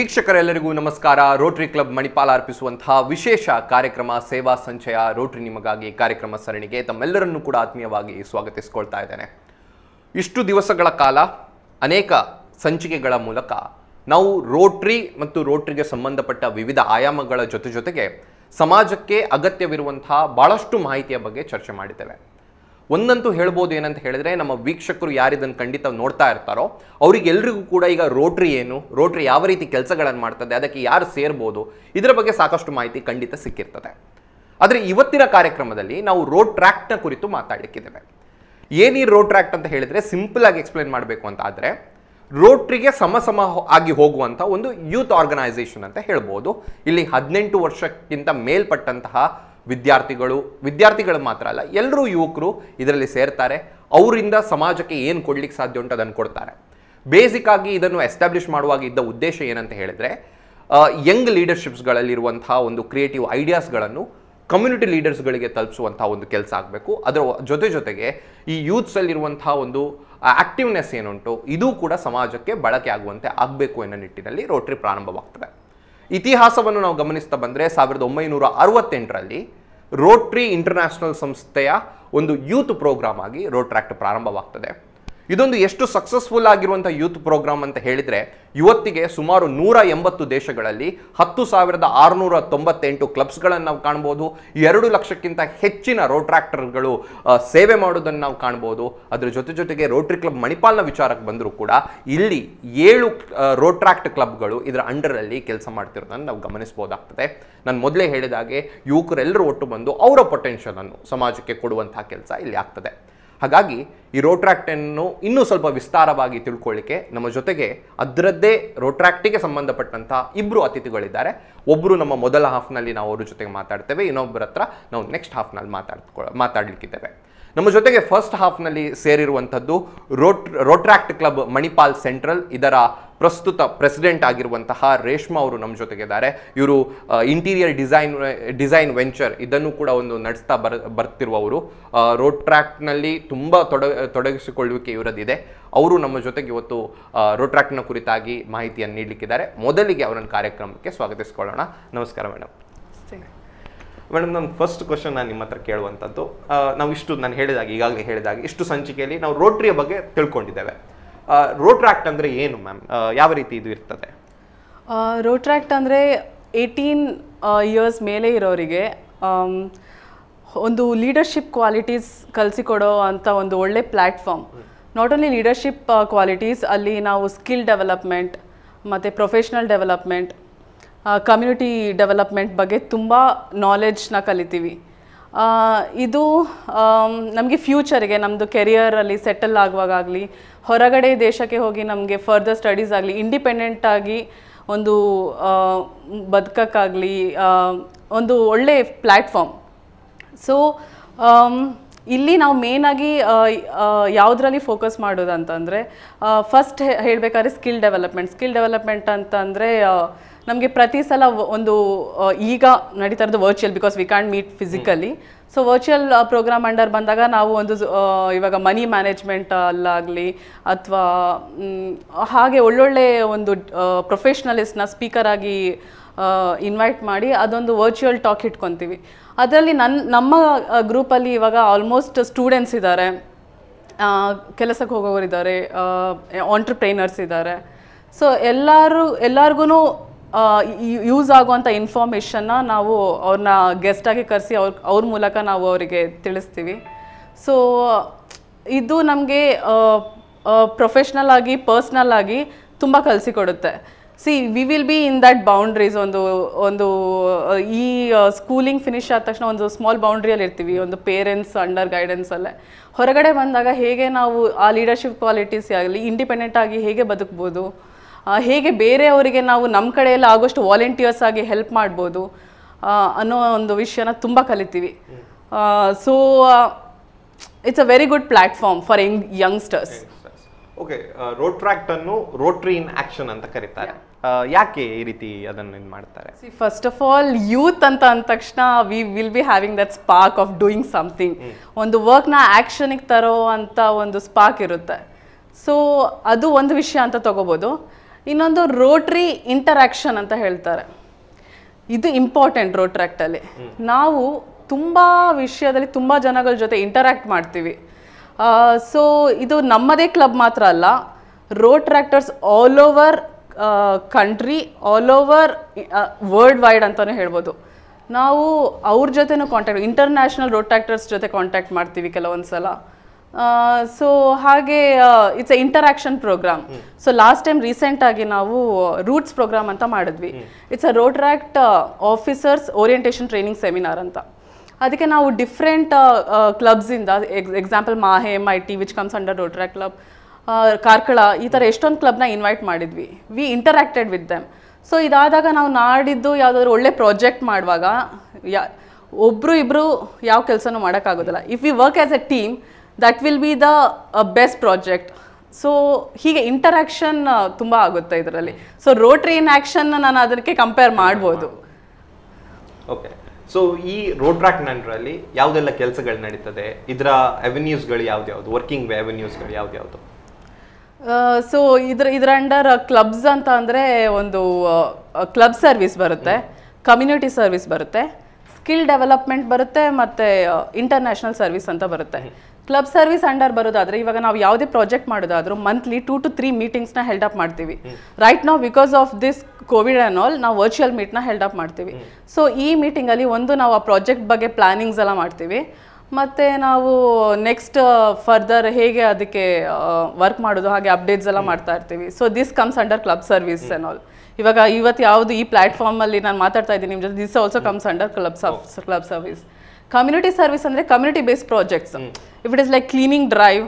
ವೀಕ್ಷಕರೆಲ್ಲರಿಗೂ ನಮಸ್ಕಾರ. Rotary club Manipal ಅರ್ಪಿಸುವಂತಹ ವಿಶೇಷ ಕಾರ್ಯಕ್ರಮ ಸೇವಾ ಸಂಚಯ ರೋಟರಿ ನಿಮಗಾಗಿ ಕಾರ್ಯಕ್ರಮ ಸರಣಿಗೆ ತಮ್ಮೆಲ್ಲರನ್ನೂ ಕೂಡ ಆತ್ಮೀಯವಾಗಿ ಸ್ವಾಗತಿಸಿಕೊಳ್ತಾ ಇದ್ದೇನೆ. ಇಷ್ಟು ದಿವಸಗಳ ಕಾಲ ಅನೇಕ ಸಂಚಿಕೆಗಳ ಮೂಲಕ ನಾವು ರೋಟ್ರಿ ಮತ್ತು ರೋಟ್ರಿಗೆ ಸಂಬಂಧಪಟ್ಟ ವಿವಿಧ ಆಯಾಮಗಳ ಜೊತೆ ಜೊತೆಗೆ ಸಮಾಜಕ್ಕೆ ಅಗತ್ಯವಿರುವಂತಹ ಬಹಳಷ್ಟು ಮಾಹಿತಿಯ ಬಗ್ಗೆ ಚರ್ಚೆ ಮಾಡಿದ್ದೇವೆ. ಒಂದಂತೂ ಹೇಳ್ಬೋದು ಏನಂತ ಹೇಳಿದ್ರೆ, ನಮ್ಮ ವೀಕ್ಷಕರು ಯಾರಿದನ್ನು ಖಂಡಿತ ನೋಡ್ತಾ ಇರ್ತಾರೋ, ಅವರಿಗೆಲ್ರಿಗೂ ಕೂಡ ಈಗ ರೋಟ್ರಿ ಏನು, ರೋಟ್ರಿ ಯಾವ ರೀತಿ ಕೆಲಸಗಳನ್ನು ಮಾಡ್ತದೆ, ಅದಕ್ಕೆ ಯಾರು ಸೇರ್ಬೋದು, ಇದರ ಬಗ್ಗೆ ಸಾಕಷ್ಟು ಮಾಹಿತಿ ಖಂಡಿತ ಸಿಕ್ಕಿರ್ತದೆ. ಆದರೆ ಇವತ್ತಿನ ಕಾರ್ಯಕ್ರಮದಲ್ಲಿ ನಾವು ರೋಡ್ ಕುರಿತು ಮಾತಾಡಲಿಕ್ಕಿದ್ದೇವೆ. ಏನು ಈ ರೋಡ್ ಟ್ರ್ಯಾಕ್ಟ್ ಅಂತ ಹೇಳಿದರೆ, ಸಿಂಪಲ್ ಆಗಿ ಎಕ್ಸ್ಪ್ಲೈನ್ ಮಾಡಬೇಕು ಅಂತ ಆದರೆ, ರೋಟ್ರಿಗೆ ಸಮ ಸಮ ಆಗಿ ಹೋಗುವಂಥ ಒಂದು ಯೂತ್ ಆರ್ಗನೈಸೇಷನ್ ಅಂತ ಹೇಳ್ಬೋದು. ಇಲ್ಲಿ ಹದಿನೆಂಟು ವರ್ಷಕ್ಕಿಂತ ಮೇಲ್ಪಟ್ಟಂತಹ ವಿದ್ಯಾರ್ಥಿಗಳು ವಿದ್ಯಾರ್ಥಿಗಳು ಮಾತ್ರ ಅಲ್ಲ ಎಲ್ಲರೂ ಯುವಕರು ಇದರಲ್ಲಿ ಸೇರ್ತಾರೆ. ಅವರಿಂದ ಸಮಾಜಕ್ಕೆ ಏನು ಕೊಡ್ಲಿಕ್ಕೆ ಸಾಧ್ಯ ಉಂಟು ಅದನ್ನು ಕೊಡ್ತಾರೆ. ಬೇಸಿಕ್ ಆಗಿ ಇದನ್ನು ಎಸ್ಟಾಬ್ಲಿಷ್ ಮಾಡುವಾಗ ಇದ್ದ ಉದ್ದೇಶ ಏನಂತ ಹೇಳಿದ್ರೆ ಯಂಗ್ ಲೀಡರ್ಶಿಪ್ಸ್ಗಳಲ್ಲಿರುವಂತಹ ಒಂದು ಕ್ರಿಯೇಟಿವ್ ಐಡಿಯಾಸ್ಗಳನ್ನು ಕಮ್ಯುನಿಟಿ ಲೀಡರ್ಸ್ಗಳಿಗೆ ತಲುಪಿಸುವಂತಹ ಒಂದು ಕೆಲಸ ಆಗಬೇಕು. ಅದರ ಜೊತೆ ಜೊತೆಗೆ ಈ ಯೂತ್ಸಲ್ಲಿರುವಂತಹ ಒಂದು ಆಕ್ಟಿವ್ನೆಸ್ ಏನುಂಟು, ಇದು ಕೂಡ ಸಮಾಜಕ್ಕೆ ಬಳಕೆ ಆಗುವಂತೆ ಆಗಬೇಕು ಎನ್ನೋ ನಿಟ್ಟಿನಲ್ಲಿ ರೋಟ್ರಿ ಪ್ರಾರಂಭವಾಗ್ತದೆ. ಇತಿಹಾಸವನ್ನು ನಾವು ಗಮನಿಸ್ತಾ ಬಂದರೆ ಸಾವಿರದ ಒಂಬೈನೂರ ಅರವತ್ತೆಂಟರಲ್ಲಿ ರೋಟ್ರಿ ಇಂಟರ್ನ್ಯಾಷನಲ್ ಸಂಸ್ಥೆಯ ಒಂದು ಯೂತ್ ಪ್ರೋಗ್ರಾಮ್ ಆಗಿ ರೋಟ್ರಾಕ್ಟ್ ಪ್ರಾರಂಭವಾಗ್ತದೆ. ಇದೊಂದು ಎಷ್ಟು ಸಕ್ಸಸ್ಫುಲ್ ಆಗಿರುವಂಥ ಯೂತ್ ಪ್ರೋಗ್ರಾಮ್ ಅಂತ ಹೇಳಿದರೆ, ಇವತ್ತಿಗೆ ಸುಮಾರು ನೂರ ಎಂಬತ್ತು ದೇಶಗಳಲ್ಲಿ ಹತ್ತು ಸಾವಿರದ ಆರುನೂರ ತೊಂಬತ್ತೆಂಟು ಕ್ಲಬ್ಸ್ಗಳನ್ನು ನಾವು ಕಾಣ್ಬೋದು, ಎರಡು ಲಕ್ಷಕ್ಕಿಂತ ಹೆಚ್ಚಿನ ರೋಟ್ರಾಕ್ಟರ್ಗಳು ಸೇವೆ ಮಾಡೋದನ್ನು ನಾವು ಕಾಣ್ಬೋದು. ಅದರ ಜೊತೆ ಜೊತೆಗೆ ರೋಟ್ರಿ ಕ್ಲಬ್ ಮಣಿಪಾಲ್ನ ವಿಚಾರಕ್ಕೆ ಬಂದರೂ ಕೂಡ ಇಲ್ಲಿ ಏಳು ರೋಟ್ರಾಕ್ಟ್ ಕ್ಲಬ್ಗಳು ಇದರ ಅಂಡರಲ್ಲಿ ಕೆಲಸ ಮಾಡ್ತಿರೋದನ್ನು ನಾವು ಗಮನಿಸ್ಬೋದಾಗ್ತದೆ. ನಾನು ಮೊದಲೇ ಹೇಳಿದ ಹಾಗೆ ಯುವಕರೆಲ್ಲರೂ ಒಟ್ಟು ಬಂದು ಅವರ ಪೊಟೆನ್ಷಿಯಲನ್ನು ಸಮಾಜಕ್ಕೆ ಕೊಡುವಂತಹ ಕೆಲಸ ಇಲ್ಲಿ ಆಗ್ತದೆ. ಹಾಗಾಗಿ ಈ ರೋಟ್ರಾಕ್ಟನ್ನು ಇನ್ನೂ ಸ್ವಲ್ಪ ವಿಸ್ತಾರವಾಗಿ ತಿಳ್ಕೊಳ್ಳಿಕ್ಕೆ ನಮ್ಮ ಜೊತೆಗೆ ಅದರದ್ದೇ ರೋಟ್ರಾಕ್ಟಿಗೆ ಸಂಬಂಧಪಟ್ಟಂತಹ ಇಬ್ಬರು ಅತಿಥಿಗಳಿದ್ದಾರೆ. ಒಬ್ಬರು ನಮ್ಮ ಮೊದಲ ಹಾಫ್ನಲ್ಲಿ ನಾವು ಅವ್ರ ಜೊತೆಗೆ ಮಾತಾಡ್ತೇವೆ ಇನ್ನೊಬ್ಬರ ಹತ್ರ ನಾವು ನೆಕ್ಸ್ಟ್ ಹಾಫ್ನಲ್ಲಿ ಮಾತಾಡ್ಕೊ, ಮಾತಾಡಲಿಕ್ಕಿದ್ದೇವೆ. ನಮ್ಮ ಜೊತೆಗೆ ಫಸ್ಟ್ ಹಾಫ್ನಲ್ಲಿ ಸೇರಿರುವಂಥದ್ದು ರೋಟ್ ರೋಟ್ರಾಕ್ಟ್ ಕ್ಲಬ್ ಮಣಿಪಾಲ್ ಸೆಂಟ್ರಲ್ ಇದರ ಪ್ರಸ್ತುತ ಪ್ರೆಸಿಡೆಂಟ್ ಆಗಿರುವಂತಹ ರೇಷ್ಮಾ ಅವರು ನಮ್ಮ ಜೊತೆಗಿದ್ದಾರೆ. ಇವರು ಇಂಟೀರಿಯರ್ ಡಿಸೈನ್ ಡಿಸೈನ್ ವೆಂಚರ್ ಇದನ್ನು ಕೂಡ ಒಂದು ನಡೆಸ್ತಾ ಬರ, ಬರ್ತಿರುವವರು. ರೋಟ್ರ್ಯಾಕ್ಟ್ನಲ್ಲಿ ತುಂಬ ತೊಡ, ತೊಡಗಿಸಿಕೊಳ್ಳುವಿಕೆ ಇವರದಿದೆ ಅವರು ನಮ್ಮ ಜೊತೆಗೆ ಇವತ್ತು ರೋಟ್ರಾಕ್ಟ್ನ ಕುರಿತಾಗಿ ಮಾಹಿತಿಯನ್ನು ನೀಡಲಿಕ್ಕಿದ್ದಾರೆ. ಮೊದಲಿಗೆ ಅವರನ್ನು ಕಾರ್ಯಕ್ರಮಕ್ಕೆ ಸ್ವಾಗತಿಸಿಕೊಳ್ಳೋಣ. ನಮಸ್ಕಾರ ಮೇಡಮ್. ಮೇಡಮ್ ನನ್ನ ಫಸ್ಟ್ ಕ್ವಶನ್ ನಾನು ನಿಮ್ಮ ಹತ್ರ ಕೇಳುವಂಥದ್ದು ನಾವು ಇಷ್ಟು ನಾನು ಹೇಳಿದಾಗ, ಈಗಾಗಲೇ ಹೇಳಿದಾಗ, ಇಷ್ಟು ಸಂಚಿಕೆಯಲ್ಲಿ ನಾವು ರೋಟ್ರಿಯ ಬಗ್ಗೆ ತಿಳ್ಕೊಂಡಿದ್ದೇವೆ. ರೋಟ್ರಾಕ್ಟ್ ಅಂದರೆ ಏನು ಮ್ಯಾಮ್? ಯಾವ ರೀತಿ ಇದು ಇರ್ತದೆ? ರೋಟ್ರಾಕ್ಟ್ ಅಂದರೆ ಏಯ್ಟೀನ್ ಇಯರ್ಸ್ ಮೇಲೆ ಇರೋರಿಗೆ ಒಂದು ಲೀಡರ್ಶಿಪ್ ಕ್ವಾಲಿಟೀಸ್ ಕಲಿಸಿಕೊಡೋ ಅಂಥ ಒಂದು ಒಳ್ಳೆ platform not only leadership qualities ಅಲ್ಲಿ ನಾವು ಸ್ಕಿಲ್ ಡೆವಲಪ್ಮೆಂಟ್ ಮತ್ತು ಪ್ರೊಫೆಷ್ನಲ್ ಡೆವಲಪ್ಮೆಂಟ್ ಕಮ್ಯುನಿಟಿ ಡೆವಲಪ್ಮೆಂಟ್ ಬಗ್ಗೆ ತುಂಬ ನಾಲೆಡ್ಜ್ನ ಕಲಿತೀವಿ. ಇದು ನಮಗೆ ಫ್ಯೂಚರ್ಗೆ ನಮ್ಮದು ಕೆರಿಯರಲ್ಲಿ ಸೆಟಲ್ ಆಗುವಾಗಲಿ ಹೊರಗಡೆ ದೇಶಕ್ಕೆ ಹೋಗಿ ನಮಗೆ ಫರ್ದರ್ ಸ್ಟಡೀಸ್ ಆಗಲಿ ಇಂಡಿಪೆಂಡೆಂಟ್ ಆಗಿ ಒಂದು ಬದುಕಕ್ಕಾಗಲಿ ಒಂದು ಒಳ್ಳೆ ಪ್ಲ್ಯಾಟ್ಫಾರ್ಮ್ ಸೊ ಇಲ್ಲಿ ನಾವು ಮೇನಾಗಿ ಯಾವುದರಲ್ಲಿ ಫೋಕಸ್ ಮಾಡೋದು ಅಂತಂದರೆ ಫಸ್ಟ್ ಹೇಳಬೇಕಾದ್ರೆ ಸ್ಕಿಲ್ ಡೆವಲಪ್ಮೆಂಟ್ ಸ್ಕಿಲ್ ಡೆವಲಪ್ಮೆಂಟ್ ಅಂತಂದರೆ ನಮಗೆ ಪ್ರತಿ ಸಲ ಒಂದು ಈಗ ನಡೀತಾ ಇರೋದು virtual because we can meet physically so virtual program under ಬಂದಾಗ ನಾವು ಒಂದು ಇವಾಗ ಮನಿ ಮ್ಯಾನೇಜ್ಮೆಂಟ್ ಅಲ್ಲಾಗಲಿ ಅಥವಾ ಹಾಗೆ ಒಳ್ಳೊಳ್ಳೆ ಒಂದು ಪ್ರೊಫೆಷ್ನಲಿಸ್ಟ್ನ ಸ್ಪೀಕರ್ ಆಗಿ ಇನ್ವೈಟ್ ಮಾಡಿ ಅದೊಂದು ವರ್ಚುವಲ್ ಟಾಕ್ ಇಟ್ಕೊತೀವಿ. ಅದರಲ್ಲಿ ನನ್ನ ನಮ್ಮ ಗ್ರೂಪಲ್ಲಿ ಇವಾಗ ಆಲ್ಮೋಸ್ಟ್ ಸ್ಟೂಡೆಂಟ್ಸ್ ಇದ್ದಾರೆ ಕೆಲಸಕ್ಕೆ ಹೋಗೋರಿದ್ದಾರೆ ಆಂಟ್ರಪ್ರೈನರ್ಸ್ ಇದ್ದಾರೆ ಸೊ ಎಲ್ಲರೂ ಎಲ್ಲರಿಗೂ ಯೂಸ್ ಆಗುವಂಥ ಇನ್ಫಾರ್ಮೇಷನ್ನ ನಾವು ಅವ್ರನ್ನ ಗೆಸ್ಟಾಗಿ ಕರೆಸಿ ಅವ್ರ ಅವ್ರ ಮೂಲಕ ನಾವು ಅವರಿಗೆ ತಿಳಿಸ್ತೀವಿ. ಸೊ ಇದು ನಮಗೆ ಪ್ರೊಫೆಷ್ನಲ್ ಆಗಿ ಪರ್ಸ್ನಲ್ ಆಗಿ ತುಂಬ ಕಲಿಸಿಕೊಡುತ್ತೆ. See we will be in that boundaries ಒಂದು ಒಂದು, ಈ ಸ್ಕೂಲಿಂಗ್ ಫಿನಿಶ್ ಆದ ತಕ್ಷಣ ಒಂದು ಸ್ಮಾಲ್ ಬೌಂಡ್ರಿಯಲ್ಲಿ ಇರ್ತೀವಿ, ಒಂದು ಪೇರೆಂಟ್ಸ್ ಅಂಡರ್ ಗೈಡೆನ್ಸಲ್ಲೇ ಹೊರಗಡೆ ಬಂದಾಗ ಹೇಗೆ ನಾವು ಆ ಲೀಡರ್ಶಿಪ್ ಕ್ವಾಲಿಟೀಸ್ ಆಗಲಿ ಇಂಡಿಪೆಂಡೆಂಟ್ ಆಗಿ ಹೇಗೆ ಬದುಕ್ಬೋದು ಹೇಗೆ ಬೇರೆಯವರಿಗೆ ನಾವು ನಮ್ಮ ಕಡೆಯಲ್ಲಿ ಆಗೋಷ್ಟು ವಾಲಂಟಿಯರ್ಸ್ ಆಗಿ ಹೆಲ್ಪ್ ಮಾಡ್ಬೋದು ಅನ್ನೋ ಒಂದು ವಿಷಯನ ತುಂಬ ಕಲಿತೀವಿ. So it's a very good platform for young youngsters okay Rotaract ಅನ್ನು ರೋಟ್ರಿ ಇನ್ ಆಕ್ಷನ್ ಅಂತ ಕರೀತಾರೆ. ಯಾಕೆ ಈ ರೀತಿ ಅದನ್ನು ಇದು ಮಾಡ್ತಾರೆ? See first of all youth ಅಂತ ಅಂದ ತಕ್ಷಣ we will be having that spark of doing something ಒಂದು ವರ್ಕ್ನ ಆ್ಯಕ್ಷನಿಗೆ ತರೋ ಅಂತ ಒಂದು ಸ್ಪಾರ್ಕ್ ಇರುತ್ತೆ. ಸೊ ಅದು ಒಂದು ವಿಷಯ ಅಂತ ತಗೋಬೋದು. ಇನ್ನೊಂದು ರೋಟ್ರಿ ಇಂಟರಾಕ್ಷನ್ ಅಂತ ಹೇಳ್ತಾರೆ. ಇದು ಇಂಪಾರ್ಟೆಂಟ್ ರೋಟ್ರ್ಯಾಕ್ಟಲ್ಲಿ ಟ್ರ್ಯಾಕ್ಟಲ್ಲಿ ನಾವು ತುಂಬ ವಿಷಯದಲ್ಲಿ ತುಂಬ ಜನಗಳ ಜೊತೆ ಇಂಟರಾಕ್ಟ್ ಮಾಡ್ತೀವಿ. ಸೊ ಇದು ನಮ್ಮದೇ ಕ್ಲಬ್ ಮಾತ್ರ ಅಲ್ಲ Rotaractors all over country all over world wide ಅಂತಲೇ ಹೇಳ್ಬೋದು. ನಾವು ಅವ್ರ ಜೊತೆನೂ ಕಾಂಟ್ಯಾಕ್ಟ್ ಇಂಟರ್ನ್ಯಾಷನಲ್ ರೋಡ್ ಟ್ರ್ಯಾಕ್ಟರ್ಸ್ ಜೊತೆ ಕಾಂಟ್ಯಾಕ್ಟ್ ಮಾಡ್ತೀವಿ ಕೆಲವೊಂದು ಸಲ ಸೊ ಹಾಗೆ it's a interaction program so last time recent ಆಗಿ ನಾವು ರೂಟ್ಸ್ ಪ್ರೋಗ್ರಾಮ್ ಅಂತ ಮಾಡಿದ್ವಿ. It's a Rotaract officers orientation training seminar ಅಂತ. ಅದಕ್ಕೆ ನಾವು different ಕ್ಲಬ್ಸಿಂದ example MAHE M I T which comes under Rotaract club Karkala ಈ ಥರ ಎಷ್ಟೊಂದು ಕ್ಲಬ್ನ ಇನ್ವೈಟ್ ಮಾಡಿದ್ವಿ. We interacted with them so ಇದಾದಾಗ ನಾವು ನಾಡಿದ್ದು ಯಾವುದಾದ್ರು ಒಳ್ಳೆ ಪ್ರಾಜೆಕ್ಟ್ ಮಾಡುವಾಗ ಯಾ ಒಬ್ಬರು ಇಬ್ಬರು ಯಾವ ಕೆಲಸನೂ ಮಾಡೋಕ್ಕಾಗೋದಿಲ್ಲ. If we work as a team that will be the best project so ಹೀಗೆ ಇಂಟರಾಕ್ಷನ್ ತುಂಬ ಆಗುತ್ತೆ ಇದರಲ್ಲಿ. ಸೊ ರೋಟ್ರಿ ಇನ್ ಆಕ್ಷನ್ ನಾನು ಅದಕ್ಕೆ ಕಂಪೇರ್ ಮಾಡ್ಬೋದು. ಓಕೆ ಸೊ ಈ ರೋಡ್ ಟ್ರ್ಯಾಕ್ ನಂಟ್ರಲ್ಲಿ ಯಾವುದೆಲ್ಲ ಕೆಲಸಗಳು ನಡೀತದೆ? ಇದರ ಅವೆನ್ಯೂಸ್ಗಳು ಯಾವ್ದ್ಯಾವ್ದು? ವರ್ಕಿಂಗ್ ಅವೆನ್ಯೂಸ್ಗಳು ಯಾವ್ದ್ಯಾವ್ದು? ಸೊ ಇದ್ರ ಇದ್ರ ಅಂಡರ್ ಕ್ಲಬ್ಸ್ ಅಂತ ಅಂದರೆ ಒಂದು ಕ್ಲಬ್ ಸರ್ವಿಸ್ ಬರುತ್ತೆ. ಕಮ್ಯುನಿಟಿ ಸರ್ವಿಸ್ ಬರುತ್ತೆ. ಸ್ಕಿಲ್ ಡೆವಲಪ್ಮೆಂಟ್ ಬರುತ್ತೆ ಮತ್ತು ಇಂಟರ್ನ್ಯಾಷನಲ್ ಸರ್ವಿಸ್ ಅಂತ ಬರುತ್ತೆ. ಕ್ಲಬ್ ಸರ್ವಿಸ್ ಅಂಡರ್ ಬರೋದಾದ್ರೆ ಇವಾಗ ನಾವು ಯಾವುದೇ ಪ್ರಾಜೆಕ್ಟ್ ಮಾಡೋದಾದ್ರೂ ಮಂತ್ಲಿ ಟೂ ಟು ತ್ರೀ ಮೀಟಿಂಗ್ಸ್ನ ಹೆಲ್ಡ್ ಅಪ್ ಮಾಡ್ತೀವಿ. ರೈಟ್ ನಾವು because of this Covid and all ನಾವು ವರ್ಚುವಲ್ ಮೀಟ್ನ ಹೆಲ್ಡ್ ಅಪ್ ಮಾಡ್ತೀವಿ. ಸೊ ಈ ಮೀಟಿಂಗಲ್ಲಿ ಒಂದು ನಾವು ಆ ಪ್ರಾಜೆಕ್ಟ್ ಬಗ್ಗೆ ಪ್ಲಾನಿಂಗ್ಸ್ ಎಲ್ಲ ಮಾಡ್ತೀವಿ. ಮತ್ತು ನಾವು ನೆಕ್ಸ್ಟ್ ಫರ್ದರ್ ಹೇಗೆ ಅದಕ್ಕೆ ವರ್ಕ್ ಮಾಡೋದು ಹಾಗೆ ಅಪ್ಡೇಟ್ಸ್ ಎಲ್ಲ ಮಾಡ್ತಾ ಇರ್ತೀವಿ. So this comes under club service and all ಇವಾಗ ಇವತ್ತು ಯಾವುದು ಈ ಪ್ಲಾಟ್ಫಾರ್ಮಲ್ಲಿ ನಾನು ಮಾತಾಡ್ತಾ ಇದ್ದೀನಿ ನಿಮ್ಮ ಜೊತೆ this also comes under club club service community service ಅಂದರೆ community based projects if it is like cleaning drive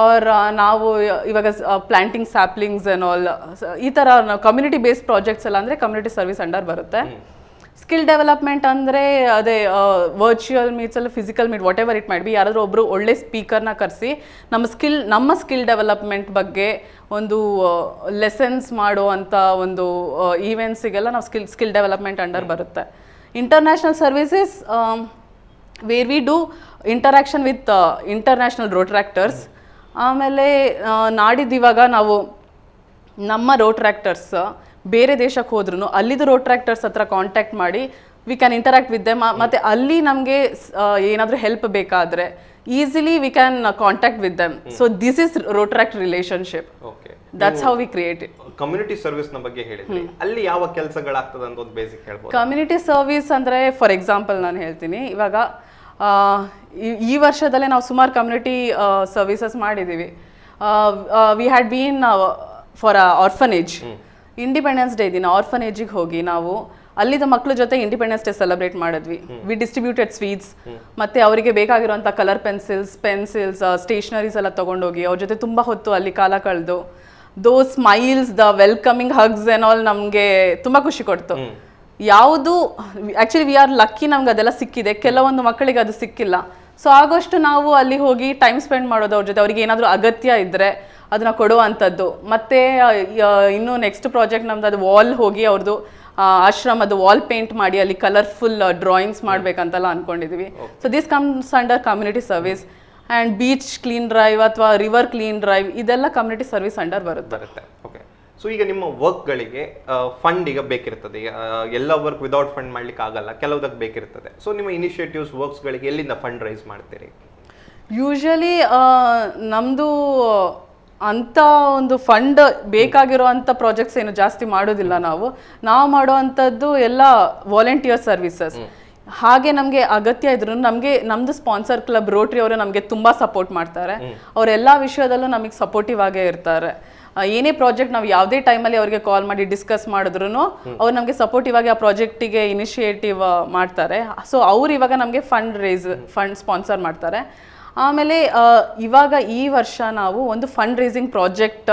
or ನಾವು ಇವಾಗ ಪ್ಲಾಂಟಿಂಗ್ ಸ್ಯಾಪ್ಲಿಂಗ್ಸ್ ಆ್ಯಂಡ್ ಆಲ್ ಈ ಥರ ಕಮ್ಯುನಿಟಿ ಬೇಸ್ಡ್ ಪ್ರಾಜೆಕ್ಟ್ಸ್ ಎಲ್ಲ ಅಂದರೆ ಕಮ್ಯುನಿಟಿ ಸರ್ವಿಸ್ ಅಂಡರ್ ಬರುತ್ತೆ. ಸ್ಕಿಲ್ ಡೆವಲಪ್ಮೆಂಟ್ ಅಂದರೆ ಅದೇ ವರ್ಚುವಲ್ ಮೀಟ್ಸ್ ಅಲ್ಲಿ physical meet whatever it ಮಾಡಿ ಬಿ ಯಾರಾದರೂ ಒಬ್ಬರು ಒಳ್ಳೆ ಸ್ಪೀಕರ್ನ ಕರೆಸಿ ನಮ್ಮ ಸ್ಕಿಲ್ ನಮ್ಮ ಸ್ಕಿಲ್ ಡೆವಲಪ್ಮೆಂಟ್ ಬಗ್ಗೆ ಒಂದು ಲೆಸನ್ಸ್ ಮಾಡುವಂಥ ಒಂದು ಈವೆಂಟ್ಸಿಗೆಲ್ಲ ನಾವು ಸ್ಕಿಲ್ ಸ್ಕಿಲ್ ಡೆವಲಪ್ಮೆಂಟ್ ಅಂಡರ್ ಬರುತ್ತೆ. International services where we do interaction with international Rotaractors ಆಮೇಲೆ ನಾಡಿದ್ದು ಇವಾಗ ನಾವು ನಮ್ಮ ರೋಟ್ರ್ಯಾಕ್ಟರ್ಸ್ ಬೇರೆ ದೇಶಕ್ಕೆ ಹೋದ್ರೂ ಅಲ್ಲಿದ್ದು ರೋಟ್ರ್ಯಾಕ್ಟರ್ಸ್ ಹತ್ರ ಕಾಂಟ್ಯಾಕ್ಟ್ ಮಾಡಿ we can interact with them ಮತ್ತು ಅಲ್ಲಿ ನಮಗೆ ಏನಾದರೂ ಹೆಲ್ಪ್ ಬೇಕಾದರೆ easily we can contact with them so this is Rotaract relationship okay that's how we create it community ಸರ್ವಿಸ್ನ ಬಗ್ಗೆ ಹೇಳಿದ್ರಿ. ಅಲ್ಲಿ ಯಾವ ಕೆಲಸಗಳಾಗ್ತದೆ ಅಂತ ಒಂದು ಬೇಸಿಕ್ ಹೇಳ್ಬೋದು? ಕಮ್ಯುನಿಟಿ ಸರ್ವಿಸ್ ಅಂದರೆ ಫಾರ್ ಎಕ್ಸಾಂಪಲ್ ನಾನು ಹೇಳ್ತೀನಿ. ಇವಾಗ ಈ- ಈ ವರ್ಷದಲ್ಲೇ ನಾವು ಸುಮಾರು ಕಮ್ಯುನಿಟಿ ಸರ್ವಿಸಸ್ ಮಾಡಿದ್ದೀವಿ we had been for a orphanage Independence Day ದಿನ ಆರ್ಫನೇಜಿಗೆ ಹೋಗಿ ನಾವು ಅಲ್ಲಿದ್ದ ಮಕ್ಕಳ ಜೊತೆ ಇಂಡಿಪೆಂಡೆನ್ಸ್ ಡೇ ಸೆಲೆಬ್ರೇಟ್ ಮಾಡಿದ್ವಿ. ವಿ ಡಿಸ್ಟ್ರಿಬ್ಯೂಟೆಡ್ ಸ್ವೀಟ್ಸ್ ಮತ್ತೆ ಅವರಿಗೆ ಬೇಕಾಗಿರುವಂಥ ಕಲರ್ ಪೆನ್ಸಿಲ್ಸ್ ಪೆನ್ಸಿಲ್ಸ್ ಸ್ಟೇಷನರೀಸ್ ಎಲ್ಲ ತೊಗೊಂಡೋಗಿ ಅವ್ರ ಜೊತೆ ತುಂಬ ಹೊತ್ತು ಅಲ್ಲಿ ಕಾಲ ಕಳೆದು those smiles the welcoming hugs and all ನಮಗೆ ತುಂಬ ಖುಷಿ ಕೊಡ್ತು. ಯಾವುದು ಆ್ಯಕ್ಚುಲಿ ವಿ ಆರ್ ಲಕ್ಕಿ ನಮ್ಗೆ ಅದೆಲ್ಲ ಸಿಕ್ಕಿದೆ. ಕೆಲವೊಂದು ಮಕ್ಕಳಿಗೆ ಅದು ಸಿಕ್ಕಿಲ್ಲ. ಸೊ ಆಗೋಷ್ಟು ನಾವು ಅಲ್ಲಿ ಹೋಗಿ ಟೈಮ್ ಸ್ಪೆಂಡ್ ಮಾಡೋದು ಅವ್ರ ಜೊತೆ. ಅವ್ರಿಗೆ ಏನಾದರೂ ಅಗತ್ಯ ಇದ್ದರೆ ಅದನ್ನ ಕೊಡುವಂಥದ್ದು. ಮತ್ತೆ ಇನ್ನು ನೆಕ್ಸ್ಟ್ ಪ್ರಾಜೆಕ್ಟ್ ನಮ್ದು ಅದು ವಾಲ್ ಹೋಗಿ ಅವ್ರದ್ದು ಆಶ್ರಮದ ವಾಲ್ ಪೇಂಟ್ ಮಾಡಿ ಅಲ್ಲಿ ಕಲರ್ಫುಲ್ ಡ್ರಾಯಿಂಗ್ಸ್ ಮಾಡಬೇಕಂತೆಲ್ಲ ಅಂದ್ಕೊಂಡಿದ್ವಿ so this comes under community service and beach clean drive ಅಥವಾ ರಿವರ್ ಕ್ಲೀನ್ ಡ್ರೈವ್ ಇದೆಲ್ಲ ಕಮ್ಯುನಿಟಿ ಸರ್ವಿಸ್ ಅಂಡರ್ ಬರುತ್ತೆ. ಬರುತ್ತೆ. ಓಕೆ ಸೊ ಈಗ ನಿಮ್ಮ ವರ್ಕ್ಗಳಿಗೆ ಫಂಡ್ ಈಗ ಬೇಕಿರ್ತದೆ. ಈಗ, ಎಲ್ಲ ವರ್ಕ್ ವಿದೌಟ್ ಫಂಡ್ ಮಾಡ್ಲಿಕ್ಕೆ ಆಗಲ್ಲ ಕೆಲವುದಕ್ಕೆ ಬೇಕಿರ್ತದೆ. ಸೊ ನಿಮ್ಮ ಇನಿಷಿಯೇಟಿವ್ಸ್ ವರ್ಕ್ಸ್ಗಳಿಗೆ ಎಲ್ಲಿಂದ ಫಂಡ್ ರೈಸ್ ಮಾಡ್ತೀರಿ ಯೂಶಲಿ ನಮ್ಮದು ಅಂಥ ಒಂದು ಫಂಡ್ ಬೇಕಾಗಿರೋವಂಥ ಪ್ರಾಜೆಕ್ಟ್ಸ್ ಏನು ಜಾಸ್ತಿ ಮಾಡೋದಿಲ್ಲ ನಾವು. ನಾವು ಮಾಡುವಂಥದ್ದು ಎಲ್ಲ ವಾಲಂಟಿಯರ್ ಸರ್ವಿಸಸ್ ಹಾಗೆ ನಮಗೆ ಅಗತ್ಯ ಇದ್ರು ನಮಗೆ ನಮ್ದು ಸ್ಪಾನ್ಸರ್ ಕ್ಲಬ್ ರೋಟ್ರಿ ಅವರು ನಮಗೆ ತುಂಬಾ ಸಪೋರ್ಟ್ ಮಾಡ್ತಾರೆ. ಅವರೆಲ್ಲ ವಿಷಯದಲ್ಲೂ ನಮಗೆ ಸಪೋರ್ಟಿವ್ ಆಗೇ ಇರ್ತಾರೆ. ಏನೇ ಪ್ರಾಜೆಕ್ಟ್ ನಾವು ಯಾವುದೇ ಟೈಮಲ್ಲಿ ಅವರಿಗೆ ಕಾಲ್ ಮಾಡಿ ಡಿಸ್ಕಸ್ ಮಾಡಿದ್ರು ಅವ್ರು ನಮಗೆ ಸಪೋರ್ಟ್ ಇವಾಗ ಆ ಪ್ರಾಜೆಕ್ಟಿಗೆ ಇನಿಷಿಯೇಟಿವ್ ಮಾಡ್ತಾರೆ. ಸೊ ಅವ್ರು ಇವಾಗ ನಮಗೆ ಫಂಡ್ ರೇಸ್ ಫಂಡ್ ಸ್ಪಾನ್ಸರ್ ಮಾಡ್ತಾರೆ. ಆಮೇಲೆ ಇವಾಗ ಈ ವರ್ಷ ನಾವು ಒಂದು ಫಂಡ್ ರೇಸಿಂಗ್ ಪ್ರಾಜೆಕ್ಟ್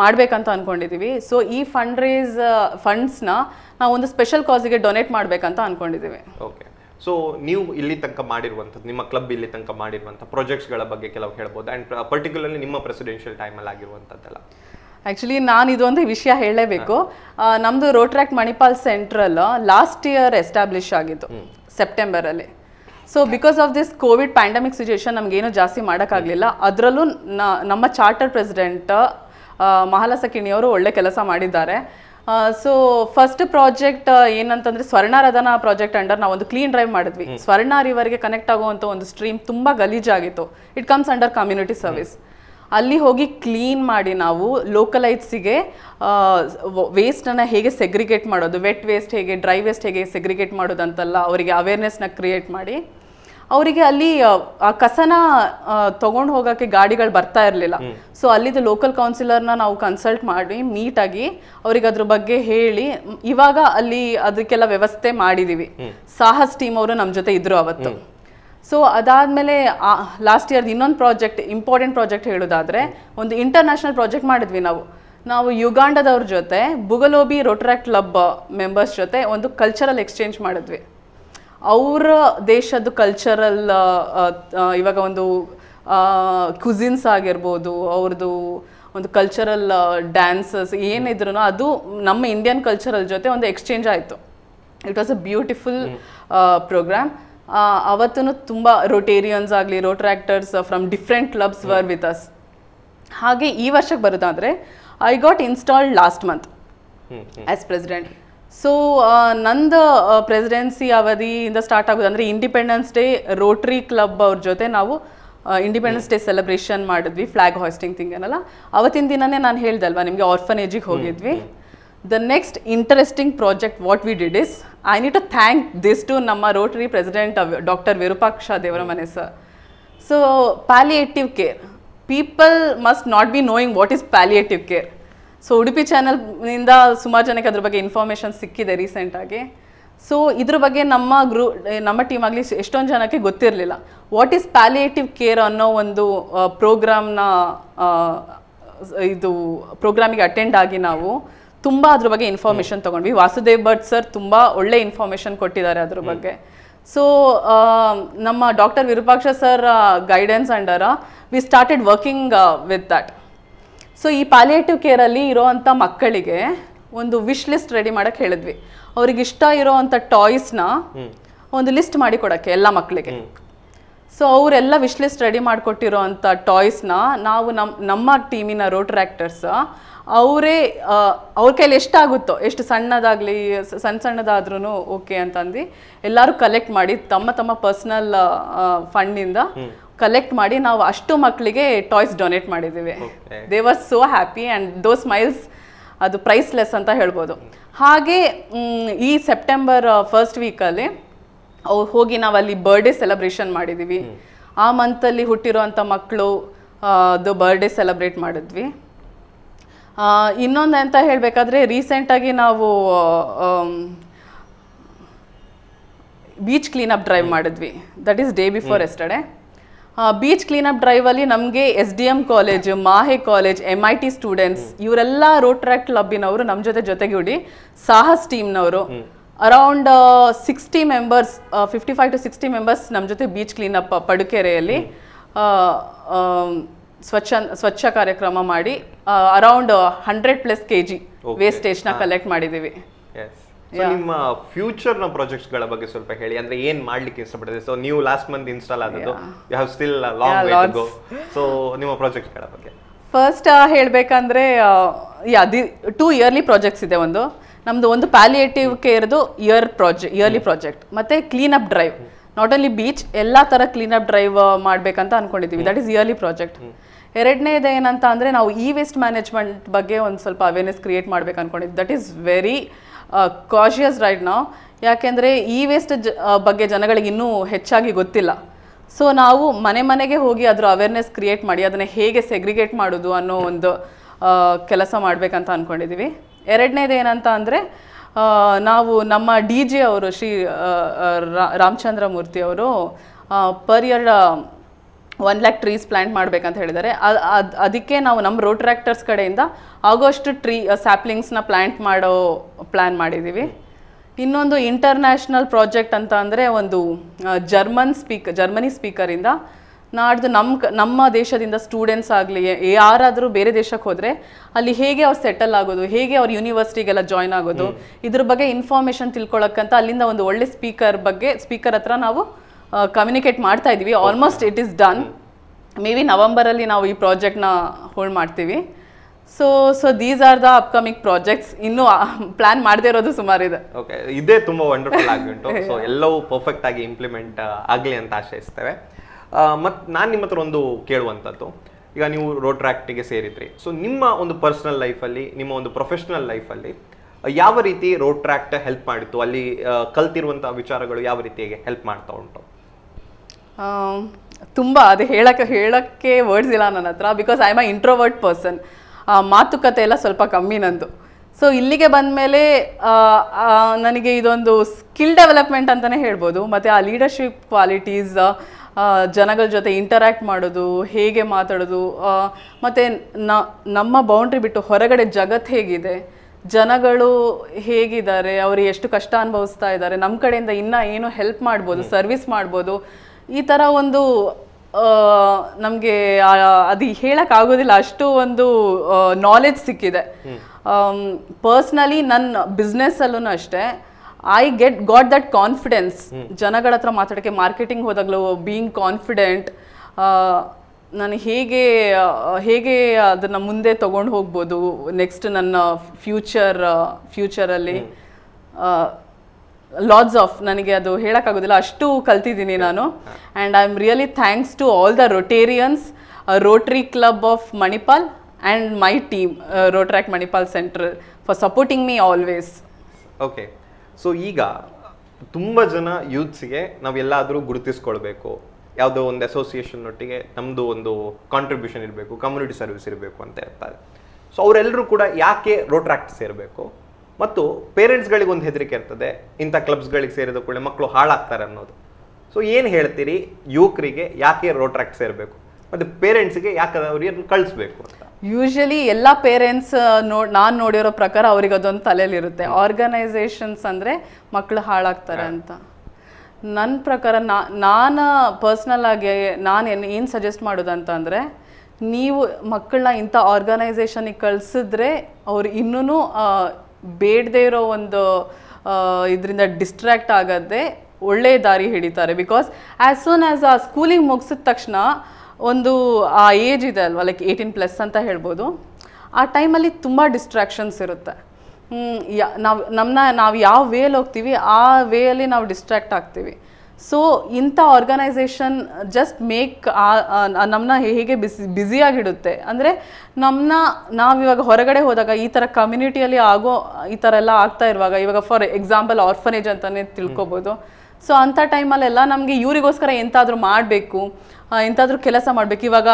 ಮಾಡಬೇಕಂತ ಅಂದ್ಕೊಂಡಿದ್ದೀವಿ ಸೊ ಈ ಫಂಡ್ ರೇಸ್ ಫಂಡ್ಸ್ನ ನಾವು ಒಂದು ಸ್ಪೆಷಲ್ ಕಾಸಿಗೆ ಡೊನೇಟ್ ಮಾಡಬೇಕಂತ ಅಂದ್ಕೊಂಡಿದ್ದೀವಿ ಓಕೆ ಸೊ ನೀವು ಇಲ್ಲಿ ತನಕ ಮಾಡಿರುವಂಥದ್ದು ನಿಮ್ಮ ಕ್ಲಬ್ ಇಲ್ಲಿ ತನಕ ಮಾಡಿರುವಂಥ ಪ್ರಾಜೆಕ್ಟ್ಸ್ಗಳ ಬಗ್ಗೆ ಕೆಲವು ಹೇಳ್ಬೋದು. ಆ್ಯಂಡ್ ಪರ್ಟಿಕ್ಯುಲರ್ಲಿ ನಿಮ್ಮ ಪ್ರೆಸಿಡೆನ್ಷಿಯಲ್ ಟೈಮಲ್ಲಿ ಆಗಿರುವಂಥದ್ದೆಲ್ಲ ಆ್ಯಕ್ಚುಲಿ ನಾನು ಇದೊಂದು ವಿಷಯ ಹೇಳಲೇಬೇಕು ನಮ್ಮದು ನಮ್ದು Rotaract Manipal central last year establish ಆಗಿತ್ತು ಸೆಪ್ಟೆಂಬರಲ್ಲಿ so because of this Covid pandemic situation ನಮಗೇನು ಜಾಸ್ತಿ ಮಾಡೋಕ್ಕಾಗಲಿಲ್ಲ. ಅದರಲ್ಲೂ ನಮ್ಮ ಚಾರ್ಟರ್ ಪ್ರೆಸಿಡೆಂಟ್ ಮಹಾಲಸಕಿಣಿಯವರು ಒಳ್ಳೆ ಕೆಲಸ ಮಾಡಿದ್ದಾರೆ. ಸೊ ಫಸ್ಟ್ ಪ್ರಾಜೆಕ್ಟ್ ಏನಂತಂದ್ರೆ ಸ್ವರ್ಣರಥನ ಪ್ರಾಜೆಕ್ಟ್ ಅಂಡರ್ ನಾವು ಒಂದು ಕ್ಲೀನ್ ಡ್ರೈವ್ ಮಾಡಿದ್ವಿ ಸ್ವರ್ಣ ರಿವರ್ಗೆ ಕನೆಕ್ಟ್ ಆಗುವಂಥ ಒಂದು ಸ್ಟ್ರೀಮ್ ತುಂಬಾ ಗಲೀಜಾಗಿತ್ತು. It comes under community service ಅಲ್ಲಿ ಹೋಗಿ ಕ್ಲೀನ್ ಮಾಡಿ ನಾವು ಲೋಕಲೈಟ್ಸಿಗೆ ವೇಸ್ಟನ್ನು ಹೇಗೆ ಸೆಗ್ರಿಗೇಟ್ ಮಾಡೋದು ವೆಟ್ ವೇಸ್ಟ್ ಹೇಗೆ ಡ್ರೈ ವೇಸ್ಟ್ ಹೇಗೆ ಸೆಗ್ರಿಗೇಟ್ ಮಾಡೋದಂತೆಲ್ಲ ಅವರಿಗೆ ಅವೇರ್ನೆಸ್ನ ಕ್ರಿಯೇಟ್ ಮಾಡಿ ಅವರಿಗೆ ಅಲ್ಲಿ ಆ, ಕಸನ ತೊಗೊಂಡು ಹೋಗೋಕ್ಕೆ ಗಾಡಿಗಳು ಬರ್ತಾ ಇರಲಿಲ್ಲ. ಸೊ ಅಲ್ಲಿದ್ದು ಲೋಕಲ್ ಕೌನ್ಸಿಲರ್ನ ನಾವು ಕನ್ಸಲ್ಟ್ ಮಾಡಿ ನೀಟಾಗಿ ಅವ್ರಿಗೆ ಅದ್ರ ಬಗ್ಗೆ ಹೇಳಿ ಇವಾಗ ಅಲ್ಲಿ ಅದಕ್ಕೆಲ್ಲ ವ್ಯವಸ್ಥೆ ಮಾಡಿದೀವಿ. ಸಾಹಸ್ ಟೀಮ್ ಅವರು ನಮ್ಮ ಜೊತೆ ಇದ್ರು ಅವತ್ತು. ಸೊ ಅದಾದಮೇಲೆ ಲಾಸ್ಟ್ ಇಯರ್ದು ಇನ್ನೊಂದು ಪ್ರಾಜೆಕ್ಟ್ ಇಂಪಾರ್ಟೆಂಟ್ ಪ್ರಾಜೆಕ್ಟ್ ಹೇಳೋದಾದ್ರೆ ಒಂದು ಇಂಟರ್ನ್ಯಾಷನಲ್ ಪ್ರಾಜೆಕ್ಟ್ ಮಾಡಿದ್ವಿ ನಾವು. ನಾವು ಯುಗಾಂಡದವ್ರ ಜೊತೆ ಬುಗಲೋಬಿ ರೋಟ್ರಾಕ್ಟ್ ಕ್ಲಬ್ ಮೆಂಬರ್ಸ್ ಜೊತೆ ಒಂದು ಕಲ್ಚರಲ್ ಎಕ್ಸ್ಚೇಂಜ್ ಮಾಡಿದ್ವಿ. ಅವರ ದೇಶದ ಕಲ್ಚರಲ್ ಇವಾಗ ಒಂದು ಕ್ಯುಸಿನ್ಸ್ ಆಗಿರ್ಬೋದು ಅವ್ರದ್ದು ಒಂದು ಕಲ್ಚರಲ್ ಡ್ಯಾನ್ಸಸ್ ಏನಿದ್ರು ಅದು ನಮ್ಮ ಇಂಡಿಯನ್ ಕಲ್ಚರಲ್ ಜೊತೆ ಒಂದು ಎಕ್ಸ್ಚೇಂಜ್ ಆಯಿತು. It was a beautiful program ಅವತ್ತೂ ತುಂಬ ರೋಟೇರಿಯನ್ಸ್ ಆಗಲಿ Rotaractors from different clubs were with us ಹಾಗೆ ಈ ವರ್ಷಕ್ಕೆ ಬರೋದಾದರೆ I got installed last month as president so ನಂದು ಪ್ರೆಸಿಡೆನ್ಸಿ ಅವಧಿಯಿಂದ ಸ್ಟಾರ್ಟ್ ಆಗೋದು ಅಂದರೆ ಇಂಡಿಪೆಂಡೆನ್ಸ್ ಡೇ ರೋಟ್ರಿ ಕ್ಲಬ್ ಅವ್ರ ಜೊತೆ ನಾವು ಇಂಡಿಪೆಂಡೆನ್ಸ್ ಡೇ ಸೆಲೆಬ್ರೇಷನ್ ಮಾಡಿದ್ವಿ ಫ್ಲಾಗ್ ಹಾಸ್ಟಿಂಗ್ ಥಿಂಗ್ ಏನಲ್ಲ ಅವತ್ತಿನ ದಿನನೇ ನಾನು ಹೇಳ್ದಲ್ವಾ ನಿಮಗೆ ಆರ್ಫನೇಜಿಗೆ ಹೋಗಿದ್ವಿ. The next interesting project what we did is I need to thank this to ನಮ್ಮ Rotary president doctor Virupaksha Devaramane sir so palliative care people must not be knowing what is palliative care so Udupi ಚಾನಲ್ನಿಂದ ಸುಮಾರು ಜನಕ್ಕೆ ಅದ್ರ ಬಗ್ಗೆ information ಸಿಕ್ಕಿದೆ ರೀಸೆಂಟಾಗಿ so ಇದ್ರ ಬಗ್ಗೆ ನಮ್ಮ ಗ್ರೂ ನಮ್ಮ ಟೀಮ್ ಆಗಲಿ ಎಷ್ಟೊಂದು ಜನಕ್ಕೆ ಗೊತ್ತಿರಲಿಲ್ಲ. ವಾಟ್ ಈಸ್ ಪ್ಯಾಲಿಯೇಟಿವ್ ಕೇರ್ ಅನ್ನೋ ಒಂದು ಪ್ರೋಗ್ರಾಮ್ನ ಇದು ಪ್ರೋಗ್ರಾಮಿಗೆ ಅಟೆಂಡ್ ಆಗಿ ನಾವು ತುಂಬ ಅದ್ರ ಬಗ್ಗೆ ಇನ್ಫಾರ್ಮೇಷನ್ ತಗೊಂಡ್ವಿ. ವಾಸುದೇವ್ ಭಟ್ ಸರ್ ತುಂಬ ಒಳ್ಳೆ ಇನ್ಫಾರ್ಮೇಷನ್ ಕೊಟ್ಟಿದ್ದಾರೆ ಅದ್ರ ಬಗ್ಗೆ. ಸೊ ನಮ್ಮ doctor Virupaksha sir guidance under we started working with that so ಈ ಪ್ಯಾಲಿಯೇಟಿವ್ ಕೇರಲ್ಲಿ ಇರೋವಂಥ ಮಕ್ಕಳಿಗೆ ಒಂದು ವಿಶ್ ಲಿಸ್ಟ್ ರೆಡಿ ಮಾಡಕ್ಕೆ ಹೇಳಿದ್ವಿ. ಅವ್ರಿಗೆ ಇಷ್ಟ ಇರೋವಂಥ ಟಾಯ್ಸ್ನ ಒಂದು ಲಿಸ್ಟ್ ಮಾಡಿ ಕೊಡೋಕ್ಕೆ ಎಲ್ಲ ಮಕ್ಕಳಿಗೆ. ಸೊ ಅವರೆಲ್ಲ ವಿಶ್ ಲಿಸ್ಟ್ ರೆಡಿ ಮಾಡಿಕೊಟ್ಟಿರೋ ಟಾಯ್ಸ್ ಟಾಯ್ಸ್ನ ನಾವು ನಮ್ಮ ನಮ್ಮ ಟೀಮಿನ ರೋಟ್ರಾಕ್ಟರ್ಸ್ ಅವರೇ ಅವ್ರ ಕೈಲಿ ಎಷ್ಟಾಗುತ್ತೋ ಎಷ್ಟು ಸಣ್ಣದಾಗಲಿ ಸಣ್ಣ ಸಣ್ಣದಾದ್ರೂ ಓಕೆ ಅಂತಂದು ಎಲ್ಲರೂ ಕಲೆಕ್ಟ್ ಮಾಡಿ ತಮ್ಮ ತಮ್ಮ ಪರ್ಸ್ನಲ್ ಫಂಡಿಂದ ಕಲೆಕ್ಟ್ ಮಾಡಿ ನಾವು ಅಷ್ಟು ಮಕ್ಕಳಿಗೆ ಟಾಯ್ಸ್ ಡೊನೇಟ್ ಮಾಡಿದ್ದೀವಿ. They was so happy and those smiles ಅದು ಪ್ರೈಸ್ಲೆಸ್ ಅಂತ ಹೇಳ್ಬೋದು. ಹಾಗೆ ಈ ಸೆಪ್ಟೆಂಬರ್ ಫಸ್ಟ್ ವೀಕಲ್ಲಿ ಹೋಗಿ ನಾವು ಅಲ್ಲಿ ಬರ್ಡೇ ಸೆಲೆಬ್ರೇಷನ್ ಮಾಡಿದ್ದೀವಿ. ಆ ಮಂತಲ್ಲಿ ಹುಟ್ಟಿರೋವಂಥ ಮಕ್ಕಳು ಅದು ಬರ್ಡೇ ಸೆಲೆಬ್ರೇಟ್ ಮಾಡಿದ್ವಿ. ಇನ್ನೊಂದು ಅಂತ ಹೇಳಬೇಕಾದ್ರೆ ರೀಸೆಂಟಾಗಿ ನಾವು ಬೀಚ್ ಕ್ಲೀನಪ್ ಡ್ರೈವ್ ಮಾಡಿದ್ವಿ. That is day before yesterday beach cleanup ಡ್ರೈವಲ್ಲಿ ನಮಗೆ S D M college MAHE college M I T students ಇವರೆಲ್ಲ ರೋಟ್ರಾಕ್ಟ್ ಕ್ಲಬ್ಬಿನವರು ನಮ್ಮ ಜೊತೆ ಜೊತೆಗೂಡಿ Sahas ಟೀಮ್ನವರು around sixty members fifty five to sixty members ನಮ್ಮ ಜೊತೆ ಬೀಚ್ ಕ್ಲೀನಪ್ ಪಡುಕೆರೆಯಲ್ಲಿ. ಸ್ವಚ್ಛ ಸ್ವಚ್ಛ ಕಾರ್ಯಕ್ರಮ ಮಾಡಿ around hundred plus K G wastage ವೇಸ್ಟೇಜ್ನ collect ಮಾಡಿದ್ದೀವಿ ನಿಮ್ಮ ಫ್ಯೂಚರ್ನ ಪ್ರಾಜೆಕ್ಟ್ಗಳ ಬಗ್ಗೆ ಸ್ವಲ್ಪ ಹೇಳಿ. ಅಂದ್ರೆ ಏನ್ ಮಾಡ್ಲಿಕ್ಕೆ ಇಷ್ಟಪಡ್ತೀವಿ ಸೊ ನೀವು ಲಾಸ್ಟ್ ಮಂತ್ ಇನ್ಸ್ಟಾಲ್ ಆದದ್ದು you have still long way to go so ನಿಮ್ಮ ಪ್ರಾಜೆಕ್ಟ್ಗಳ ಬಗ್ಗೆ. ಫಸ್ಟ್ ಹೇಳಬೇಕಂದ್ರೆ yeah the two yearly projects ಇದೆ ಒಂದು. ನಮ್ದು ಒಂದು ಪ್ಯಾಲಿಯೇಟಿವ್ ಕೇರ್ದು ಇಯರ್ ಪ್ರಾಜೆಕ್ಟ್ ಇಯರ್ಲಿ ಪ್ರಾಜೆಕ್ಟ್ ಮತ್ತೆ up drive not only beach ಎಲ್ಲ ಥರ ಅಪ್ ಡ್ರೈವ್ ಮಾಡ್ಬೇಕಂತ ಅನ್ಕೊಂಡಿದ್ದೀವಿ ದಟ್ ಈಸ್ ಇಯರ್ಲಿ ಪ್ರಾಜೆಕ್ಟ್ ಎರಡನೇದು ಏನಂತ ಅಂದರೆ ನಾವು ಇ ವೇಸ್ಟ್ ಮ್ಯಾನೇಜ್ಮೆಂಟ್ ಬಗ್ಗೆ ಒಂದು ಸ್ವಲ್ಪ ಅವೇರ್ನೆಸ್ ಕ್ರಿಯೇಟ್ ಮಾಡ್ಬೇಕು ಅಂದ್ಕೊಂಡಿದ್ದು that is very cautious right ನಾವು ಯಾಕೆಂದರೆ ಇ ವೇಸ್ಟ್ ಬಗ್ಗೆ ಜನಗಳಿಗೆ ಇನ್ನೂ ಹೆಚ್ಚಾಗಿ ಗೊತ್ತಿಲ್ಲ. ಸೊ ನಾವು ಮನೆ ಮನೆಗೆ ಹೋಗಿ ಅದರ ಅವೇರ್ನೆಸ್ ಕ್ರಿಯೇಟ್ ಮಾಡಿ, ಅದನ್ನು ಹೇಗೆ ಸೆಗ್ರಿಗೇಟ್ ಮಾಡೋದು ಅನ್ನೋ ಒಂದು ಕೆಲಸ ಮಾಡಬೇಕಂತ ಅಂದ್ಕೊಂಡಿದ್ದೀವಿ ಎರಡನೇದು ಏನಂತ ಅಂದರೆ ನಾವು ನಮ್ಮ ಡಿ ಜೆ ಅವರು ಶ್ರೀ ರಾಮಚಂದ್ರ ಮೂರ್ತಿ ಅವರು per year one lakh trees plant ಮಾಡ್ಬೇಕಂತ ಹೇಳಿದ್ದಾರೆ. ಅದು ಅದ್- ಅದಕ್ಕೆ ನಾವು ನಮ್ಮ ರೋಟ್ರ್ಯಾಕ್ಟರ್ಸ್ ಕಡೆಯಿಂದ ಆಗೋಷ್ಟು ಟ್ರೀ ಸ್ಯಾಪ್ಲಿಂಗ್ಸ್ನ ಪ್ಲಾಂಟ್ ಮಾಡೋ ಪ್ಲ್ಯಾನ್ ಮಾಡಿದ್ದೀವಿ ಇನ್ನೊಂದು ಇಂಟರ್ನ್ಯಾಷನಲ್ ಪ್ರಾಜೆಕ್ಟ್ ಅಂತ ಅಂದರೆ ಒಂದು ಜರ್ಮನ್ ಸ್ಪೀಕ್ ಜರ್ಮನಿ ಸ್ಪೀಕರಿಂದ ನಾಡ್ದು ನಮ್ಮ ನಮ್ಮ ದೇಶದಿಂದ ಸ್ಟೂಡೆಂಟ್ಸ್ ಆಗಲಿ ಯಾರಾದರೂ ಬೇರೆ ದೇಶಕ್ಕೆ ಹೋದರೆ ಅಲ್ಲಿ ಹೇಗೆ ಅವ್ರು ಸೆಟಲ್ ಆಗೋದು ಹೇಗೆ ಅವ್ರು ಯೂನಿವರ್ಸಿಟಿಗೆಲ್ಲ ಜಾಯ್ನ್ ಆಗೋದು ಇದ್ರ ಬಗ್ಗೆ ಇನ್ಫಾರ್ಮೇಷನ್ ತಿಳ್ಕೊಳ್ಳೋಕ್ಕಂತ ಅಲ್ಲಿಂದ ಒಂದು ಒಳ್ಳೆ ಸ್ಪೀಕರ್ ಬಗ್ಗೆ ಸ್ಪೀಕರ್ ಹತ್ರ ನಾವು ಕಮ್ಯುನಿಕೇಟ್ ಮಾಡ್ತಾ ಇದ್ದೀವಿ. Almost it is done maybe ನವಂಬರಲ್ಲಿ ನಾವು ಈ ಪ್ರಾಜೆಕ್ಟ್ನ ಹೋಲ್ಡ್ ಮಾಡ್ತೀವಿ. So so these are the upcoming projects ಇನ್ನೂ ಪ್ಲಾನ್ ಮಾಡದೇ ಇರೋದು ಸುಮಾರಿದೆ ಓಕೆ ಇದೇ ತುಂಬ ವಂಡರ್ಫುಲ್ ಆಗಿ ಉಂಟು ಸೊ ಎಲ್ಲವೂ ಪರ್ಫೆಕ್ಟ್ ಆಗಿ ಇಂಪ್ಲಿಮೆಂಟ್ ಆಗಲಿ ಅಂತ ಆಶಯಿಸ್ತೇವೆ. ಮತ್ತು ನಾನು ನಿಮ್ಮ ಹತ್ರ ಒಂದು ಕೇಳುವಂಥದ್ದು ಈಗ ನೀವು ರೋಟ್ರಾಕ್ಟಿಗೆ ಸೇರಿದ್ರಿ. ಸೊ ನಿಮ್ಮ ಒಂದು ಪರ್ಸನಲ್ ಲೈಫಲ್ಲಿ ನಿಮ್ಮ ಒಂದು ಪ್ರೊಫೆಷನಲ್ ಲೈಫಲ್ಲಿ ಯಾವ ರೀತಿ ರೋಡ್ ಟ್ರ್ಯಾಕ್ಟ್ ಹೆಲ್ಪ್ ಮಾಡಿತ್ತು? ಅಲ್ಲಿ ಕಲ್ತಿರುವಂಥ ವಿಚಾರಗಳು ಯಾವ ರೀತಿಯಾಗಿ ಹೆಲ್ಪ್ ಮಾಡ್ತಾ ಉಂಟು? ತುಂಬ ಅದು ಹೇಳಕ್ಕೆ ಹೇಳೋಕ್ಕೆ ವರ್ಡ್ಸ್ ಇಲ್ಲ ನನ್ನ ಹತ್ರ because I am a introvert person ಮಾತುಕತೆ ಎಲ್ಲ ಸ್ವಲ್ಪ ಕಮ್ಮಿ ನಂದು. ಸೊ ಇಲ್ಲಿಗೆ ಬಂದಮೇಲೆ ನನಗೆ ಇದೊಂದು ಸ್ಕಿಲ್ ಡೆವಲಪ್ಮೆಂಟ್ ಅಂತಲೇ ಹೇಳ್ಬೋದು. ಮತ್ತು ಆ ಲೀಡರ್ಶಿಪ್ ಕ್ವಾಲಿಟೀಸ್ ಜನಗಳ ಜೊತೆ ಇಂಟರ್ಯಾಕ್ಟ್ ಮಾಡೋದು ಹೇಗೆ ಮಾತಾಡೋದು ಮತ್ತು ಮತ್ತೆ ನ- ನಮ್ಮ ಬೌಂಡ್ರಿ ಬಿಟ್ಟು ಹೊರಗಡೆ ಜಗತ್ತು ಹೇಗಿದೆ ಜನಗಳು ಹೇಗಿದ್ದಾರೆ ಅವರು ಎಷ್ಟು ಕಷ್ಟ ಅನುಭವಿಸ್ತಾ ಇದ್ದಾರೆ ನಮ್ಮ ಕಡೆಯಿಂದ ಇನ್ನೂ ಏನು ಹೆಲ್ಪ್ ಮಾಡ್ಬೋದು ಸರ್ವಿಸ್ ಮಾಡ್ಬೋದು ಈ ಥರ ಒಂದು ನಮಗೆ ಅದು ಹೇಳೋಕ್ಕಾಗೋದಿಲ್ಲ ಅಷ್ಟು ಒಂದು ನಾಲೆಜ್ ಸಿಕ್ಕಿದೆ. ಪರ್ಸ್ನಲಿ ನನ್ನ ಬಿಸ್ನೆಸ್ಸಲ್ಲೂ ಅಷ್ಟೇ I get got that confidence ಜನಗಳ ಹತ್ರ ಮಾತಾಡೋಕ್ಕೆ ಮಾರ್ಕೆಟಿಂಗ್ ಹೋದಾಗಲೂ ಬೀಯಿಂಗ್ ಕಾನ್ಫಿಡೆಂಟ್ ನಾನು ಹೇಗೆ ಹೇಗೆ ಅದನ್ನು ಮುಂದೆ ತೊಗೊಂಡು ಹೋಗ್ಬೋದು ನೆಕ್ಸ್ಟ್ ನನ್ನ ಫ್ಯೂಚರ್ ಫ್ಯೂಚರಲ್ಲಿ ಲಾಡ್ಸ್ ಆಫ್ ನನಗೆ ಅದು ಹೇಳೋಕ್ಕಾಗೋದಿಲ್ಲ, ಅಷ್ಟು ಕಲ್ತಿದ್ದೀನಿ ನಾನು. And I am really thanks to all the Rotarians Rotary club of Manipal and my team Rotaract Manipal center for supporting me always okay so ಈಗ ತುಂಬ ಜನ ಯೂತ್ಸ್ಗೆ ನಾವೆಲ್ಲಾದರೂ ಗುರುತಿಸ್ಕೊಳ್ಬೇಕು. ಯಾವುದೋ ಒಂದು ಅಸೋಸಿಯೇಷನ್ ಒಟ್ಟಿಗೆ ನಮ್ಮದು ಒಂದು ಕಾಂಟ್ರಿಬ್ಯೂಷನ್ ಇರಬೇಕು ಕಮ್ಯುನಿಟಿ ಸರ್ವಿಸ್ ಇರಬೇಕು ಅಂತ ಇರ್ತಾರೆ ಸೊ ಅವರೆಲ್ಲರೂ ಕೂಡ ಯಾಕೆ ರೋಟ್ರ್ಯಾಕ್ಟ್ ಸೇರಬೇಕು? ಮತ್ತು ಪೇರೆಂಟ್ಸ್ಗಳಿಗೆ ಒಂದು ಹೆದರಿಕೆ ಇರ್ತದೆ. ಇಂಥ ಕ್ಲಬ್ಸ್ಗಳಿಗೆ ಸೇರಿದ ಕೂಡಲೇ ಮಕ್ಕಳು ಹಾಳಾಗ್ತಾರೆ ಅನ್ನೋದು. ಸೊ ಏನು ಹೇಳ್ತೀರಿ? ಯುವಕರಿಗೆ ಯಾಕೆ ರೋಟ್ರಾಕ್ಟ್ ಸೇರಬೇಕು? ಮತ್ತು ಪೇರೆಂಟ್ಸ್ಗೆ ಯಾಕೆ ಅವ್ರಿಗೆ ಕಳಿಸ್ಬೇಕು ಅಂತ? ಯೂಶಲಿ ಎಲ್ಲ ಪೇರೆಂಟ್ಸ್ ನೋಡ್ ನಾನು ನೋಡಿರೋ ಪ್ರಕಾರ ಅವ್ರಿಗೆ ಅದೊಂದು ತಲೆಯಲ್ಲಿರುತ್ತೆ. ಆರ್ಗನೈಸೇಷನ್ಸ್ ಅಂದರೆ ಮಕ್ಕಳು ಹಾಳಾಗ್ತಾರೆ ಅಂತ. ನನ್ನ ಪ್ರಕಾರ ನಾ ನಾನು ಪರ್ಸ್ನಲ್ ಆಗಿ ನಾನು ಏನು ಏನು ಸಜೆಸ್ಟ್ ಮಾಡೋದಂತ ಅಂದರೆ ನೀವು ಮಕ್ಕಳನ್ನ ಇಂಥ ಆರ್ಗನೈಸೇಷನಿಗೆ ಕಳಿಸಿದ್ರೆ ಅವ್ರು ಇನ್ನೂ ಬೇಡದೇ ಇರೋ ಒಂದು ಇದರಿಂದ ಡಿಸ್ಟ್ರ್ಯಾಕ್ಟ್ ಆಗದೆ ಒಳ್ಳೆ ದಾರಿ ಹಿಡಿತಾರೆ. ಬಿಕಾಸ್ ಆ್ಯಸ್ ಸೂನ್ ಆ್ಯಸ್ ಆ ಸ್ಕೂಲಿಂಗ್ ಮುಗಿಸಿದ ತಕ್ಷಣ ಒಂದು, ಆ ಏಜ್ ಇದೆ ಅಲ್ವಾ ಲೈಕ್ ಏಯ್ಟೀನ್ ಪ್ಲಸ್ ಅಂತ ಹೇಳ್ಬೋದು, ಆ ಟೈಮಲ್ಲಿ ತುಂಬ ಡಿಸ್ಟ್ರಾಕ್ಷನ್ಸ್ ಇರುತ್ತೆ. ಯಾ, ನಾವು ನಮ್ಮನ್ನ ನಾವು ಯಾವ ವೇಲಿ ಹೋಗ್ತೀವಿ, ಆ ವೇಯಲ್ಲಿ ನಾವು ಡಿಸ್ಟ್ರ್ಯಾಕ್ಟ್ ಆಗ್ತೀವಿ. ಸೊ ಇಂಥ ಆರ್ಗನೈಸೇಷನ್ ಜಸ್ಟ್ ಮೇಕ್ ನಮ್ಮನ್ನ ಹೇಗೆ ಬಿಸಿ ಬ್ಯುಸಿಯಾಗಿಡುತ್ತೆ ಅಂದರೆ ನಮ್ಮನ್ನ ನಾವು ಇವಾಗ ಹೊರಗಡೆ ಹೋದಾಗ ಈ ಥರ ಕಮ್ಯುನಿಟಿಯಲ್ಲಿ ಆಗೋ, ಈ ಥರ ಎಲ್ಲ ಆಗ್ತಾ ಇರುವಾಗ, ಇವಾಗ ಫಾರ್ ಎಕ್ಸಾಂಪಲ್ ಆರ್ಫನೇಜ್ ಅಂತಲೇ ತಿಳ್ಕೊಬೋದು. ಸೊ ಅಂಥ ಟೈಮಲ್ಲೆಲ್ಲ ನಮಗೆ ಇವರಿಗೋಸ್ಕರ ಎಂತಾದರೂ ಮಾಡಬೇಕು ಎಂತಾದರೂ ಕೆಲಸ ಮಾಡಬೇಕು. ಇವಾಗ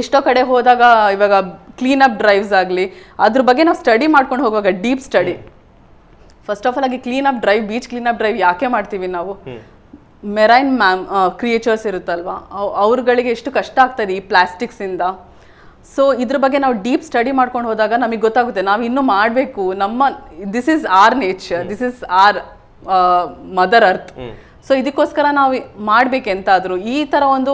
ಎಷ್ಟೋ ಕಡೆ ಹೋದಾಗ ಇವಾಗ ಕ್ಲೀನಪ್ ಡ್ರೈವ್ಸ್ ಆಗಲಿ, ಅದ್ರ ಬಗ್ಗೆ ನಾವು ಸ್ಟಡಿ ಮಾಡ್ಕೊಂಡು ಹೋಗುವಾಗ deep study first of all ಆಗಿ up drive beach clean up drive ಯಾಕೆ ಮಾಡ್ತೀವಿ ನಾವು? ಮೆರೈನ್ ಮ್ಯಾಮ್ ಕ್ರಿಯೇಚರ್ಸ್ ಇರುತ್ತಲ್ವಾ? ಅವ್- ಅವ್ರುಗಳಿಗೆ ಎಷ್ಟು ಕಷ್ಟ ಆಗ್ತದೆ ಈ ಪ್ಲಾಸ್ಟಿಕ್ಸಿಂದ ಸೊ ಇದ್ರ ಬಗ್ಗೆ ನಾವು ಡೀಪ್ ಸ್ಟಡಿ ಮಾಡ್ಕೊಂಡು ಹೋದಾಗ ನಮಗೆ ಗೊತ್ತಾಗುತ್ತೆ ನಾವು ಇನ್ನೂ ಮಾಡಬೇಕು. ನಮ್ಮ this is our nature this is our mother earth so ಇದಕ್ಕೋಸ್ಕರ ನಾವು ಮಾಡಬೇಕೆಂತಾದರೂ ಈ ಥರ ಒಂದು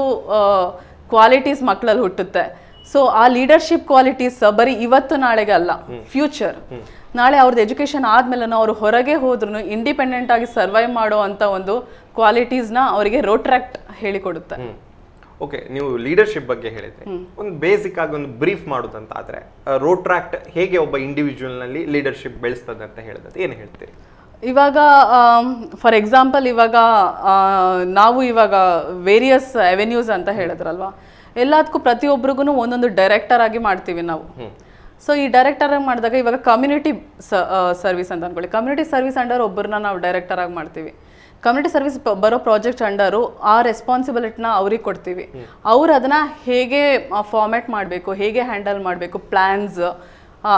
ಕ್ವಾಲಿಟೀಸ್ ಮಕ್ಕಳಲ್ಲಿ ಹುಟ್ಟುತ್ತೆ. ಸೊ ಆ ಲೀಡರ್ಶಿಪ್ ಕ್ವಾಲಿಟೀಸ್ ಬರೀ ಇವತ್ತು ನಾಳೆಗೆ ಅಲ್ಲ ಫ್ಯೂಚರ್ ನಾಳೆ ಅವ್ರದ್ದು ಎಜುಕೇಷನ್ ಆದಮೇಲೆ ಅವರು ಹೊರಗೆ ಹೋದ್ರೂ ಇಂಡಿಪೆಂಡೆಂಟ್ ಆಗಿ ಸರ್ವೈವ್ ಮಾಡೋ ಅಂತ ಒಂದು ಕ್ವಾಲಿಟೀಸ್ನ ಅವರಿಗೆ ರೋಟ್ರಾಕ್ಟ್ ಹೇಳಿಕೊಡುತ್ತೆ. ಓಕೆ ನೀವು ಲೀಡರ್ಶಿಪ್ ಬಗ್ಗೆ ಹೇಳಿದ್ರೆ. ಒಂದು ಬೇಸಿಕ್ ಆಗಿ ಒಂದು ಬ್ರೀಫ್ ಮಾಡೋದಂತ ಆದ್ರೆ ರೋಟ್ರಾಕ್ಟ್ ಹೇಗೆ ಒಬ್ಬ ಇಂಡಿವಿಜುವಲ್ನಲ್ಲಿ ಲೀಡರ್ಶಿಪ್ ಬೆಳೆಸ್ತದೆ ಅಂತ ಹೇಳಿದ್ರೆ ಏನು ಹೇಳ್ತೀರಿ? ಇವಾಗ ಫಾರ್ ಎಕ್ಸಾಂಪಲ್ ಇವಾಗ ನಾವು ಇವಾಗ ವೇರಿಯಸ್ ಅವೆನ್ಯೂಸ್ ಅಂತ ಹೇಳಿದ್ರಲ್ವಾ? ಎಲ್ಲದಕ್ಕೂ ಪ್ರತಿಯೊಬ್ಬರಿಗೂ ಒಂದೊಂದು ಡೈರೆಕ್ಟರ್ ಆಗಿ ಮಾಡ್ತೀವಿ ನಾವು. ಸೊ ಈ ಡೈರೆಕ್ಟರ್ ಆಗಿ ಮಾಡಿದಾಗ ಇವಾಗ ಕಮ್ಯುನಿಟಿ ಸರ್ವಿಸ್ ಅಂತ ಅನ್ಕೊಳ್ಳಿ. ಕಮ್ಯುನಿಟಿ ಸರ್ವಿಸ್ ಅಂಡರ್ ಒಬ್ಬರನ್ನ ನಾವು ಡೈರೆಕ್ಟರ್ ಆಗಿ ಮಾಡ್ತೀವಿ. ಕಮ್ಯುನಿಟಿ ಸರ್ವಿಸ್ ಬರೋ ಪ್ರಾಜೆಕ್ಟ್ ಅಂಡರು ಆ ರೆಸ್ಪಾನ್ಸಿಬಿಲಿಟಿನ ಅವ್ರಿಗೆ ಕೊಡ್ತೀವಿ. ಅವ್ರು ಅದನ್ನ ಹೇಗೆ ಫಾರ್ಮ್ಯಾಟ್ ಮಾಡಬೇಕು ಹೇಗೆ ಹ್ಯಾಂಡಲ್ ಮಾಡಬೇಕು ಪ್ಲ್ಯಾನ್ಸ್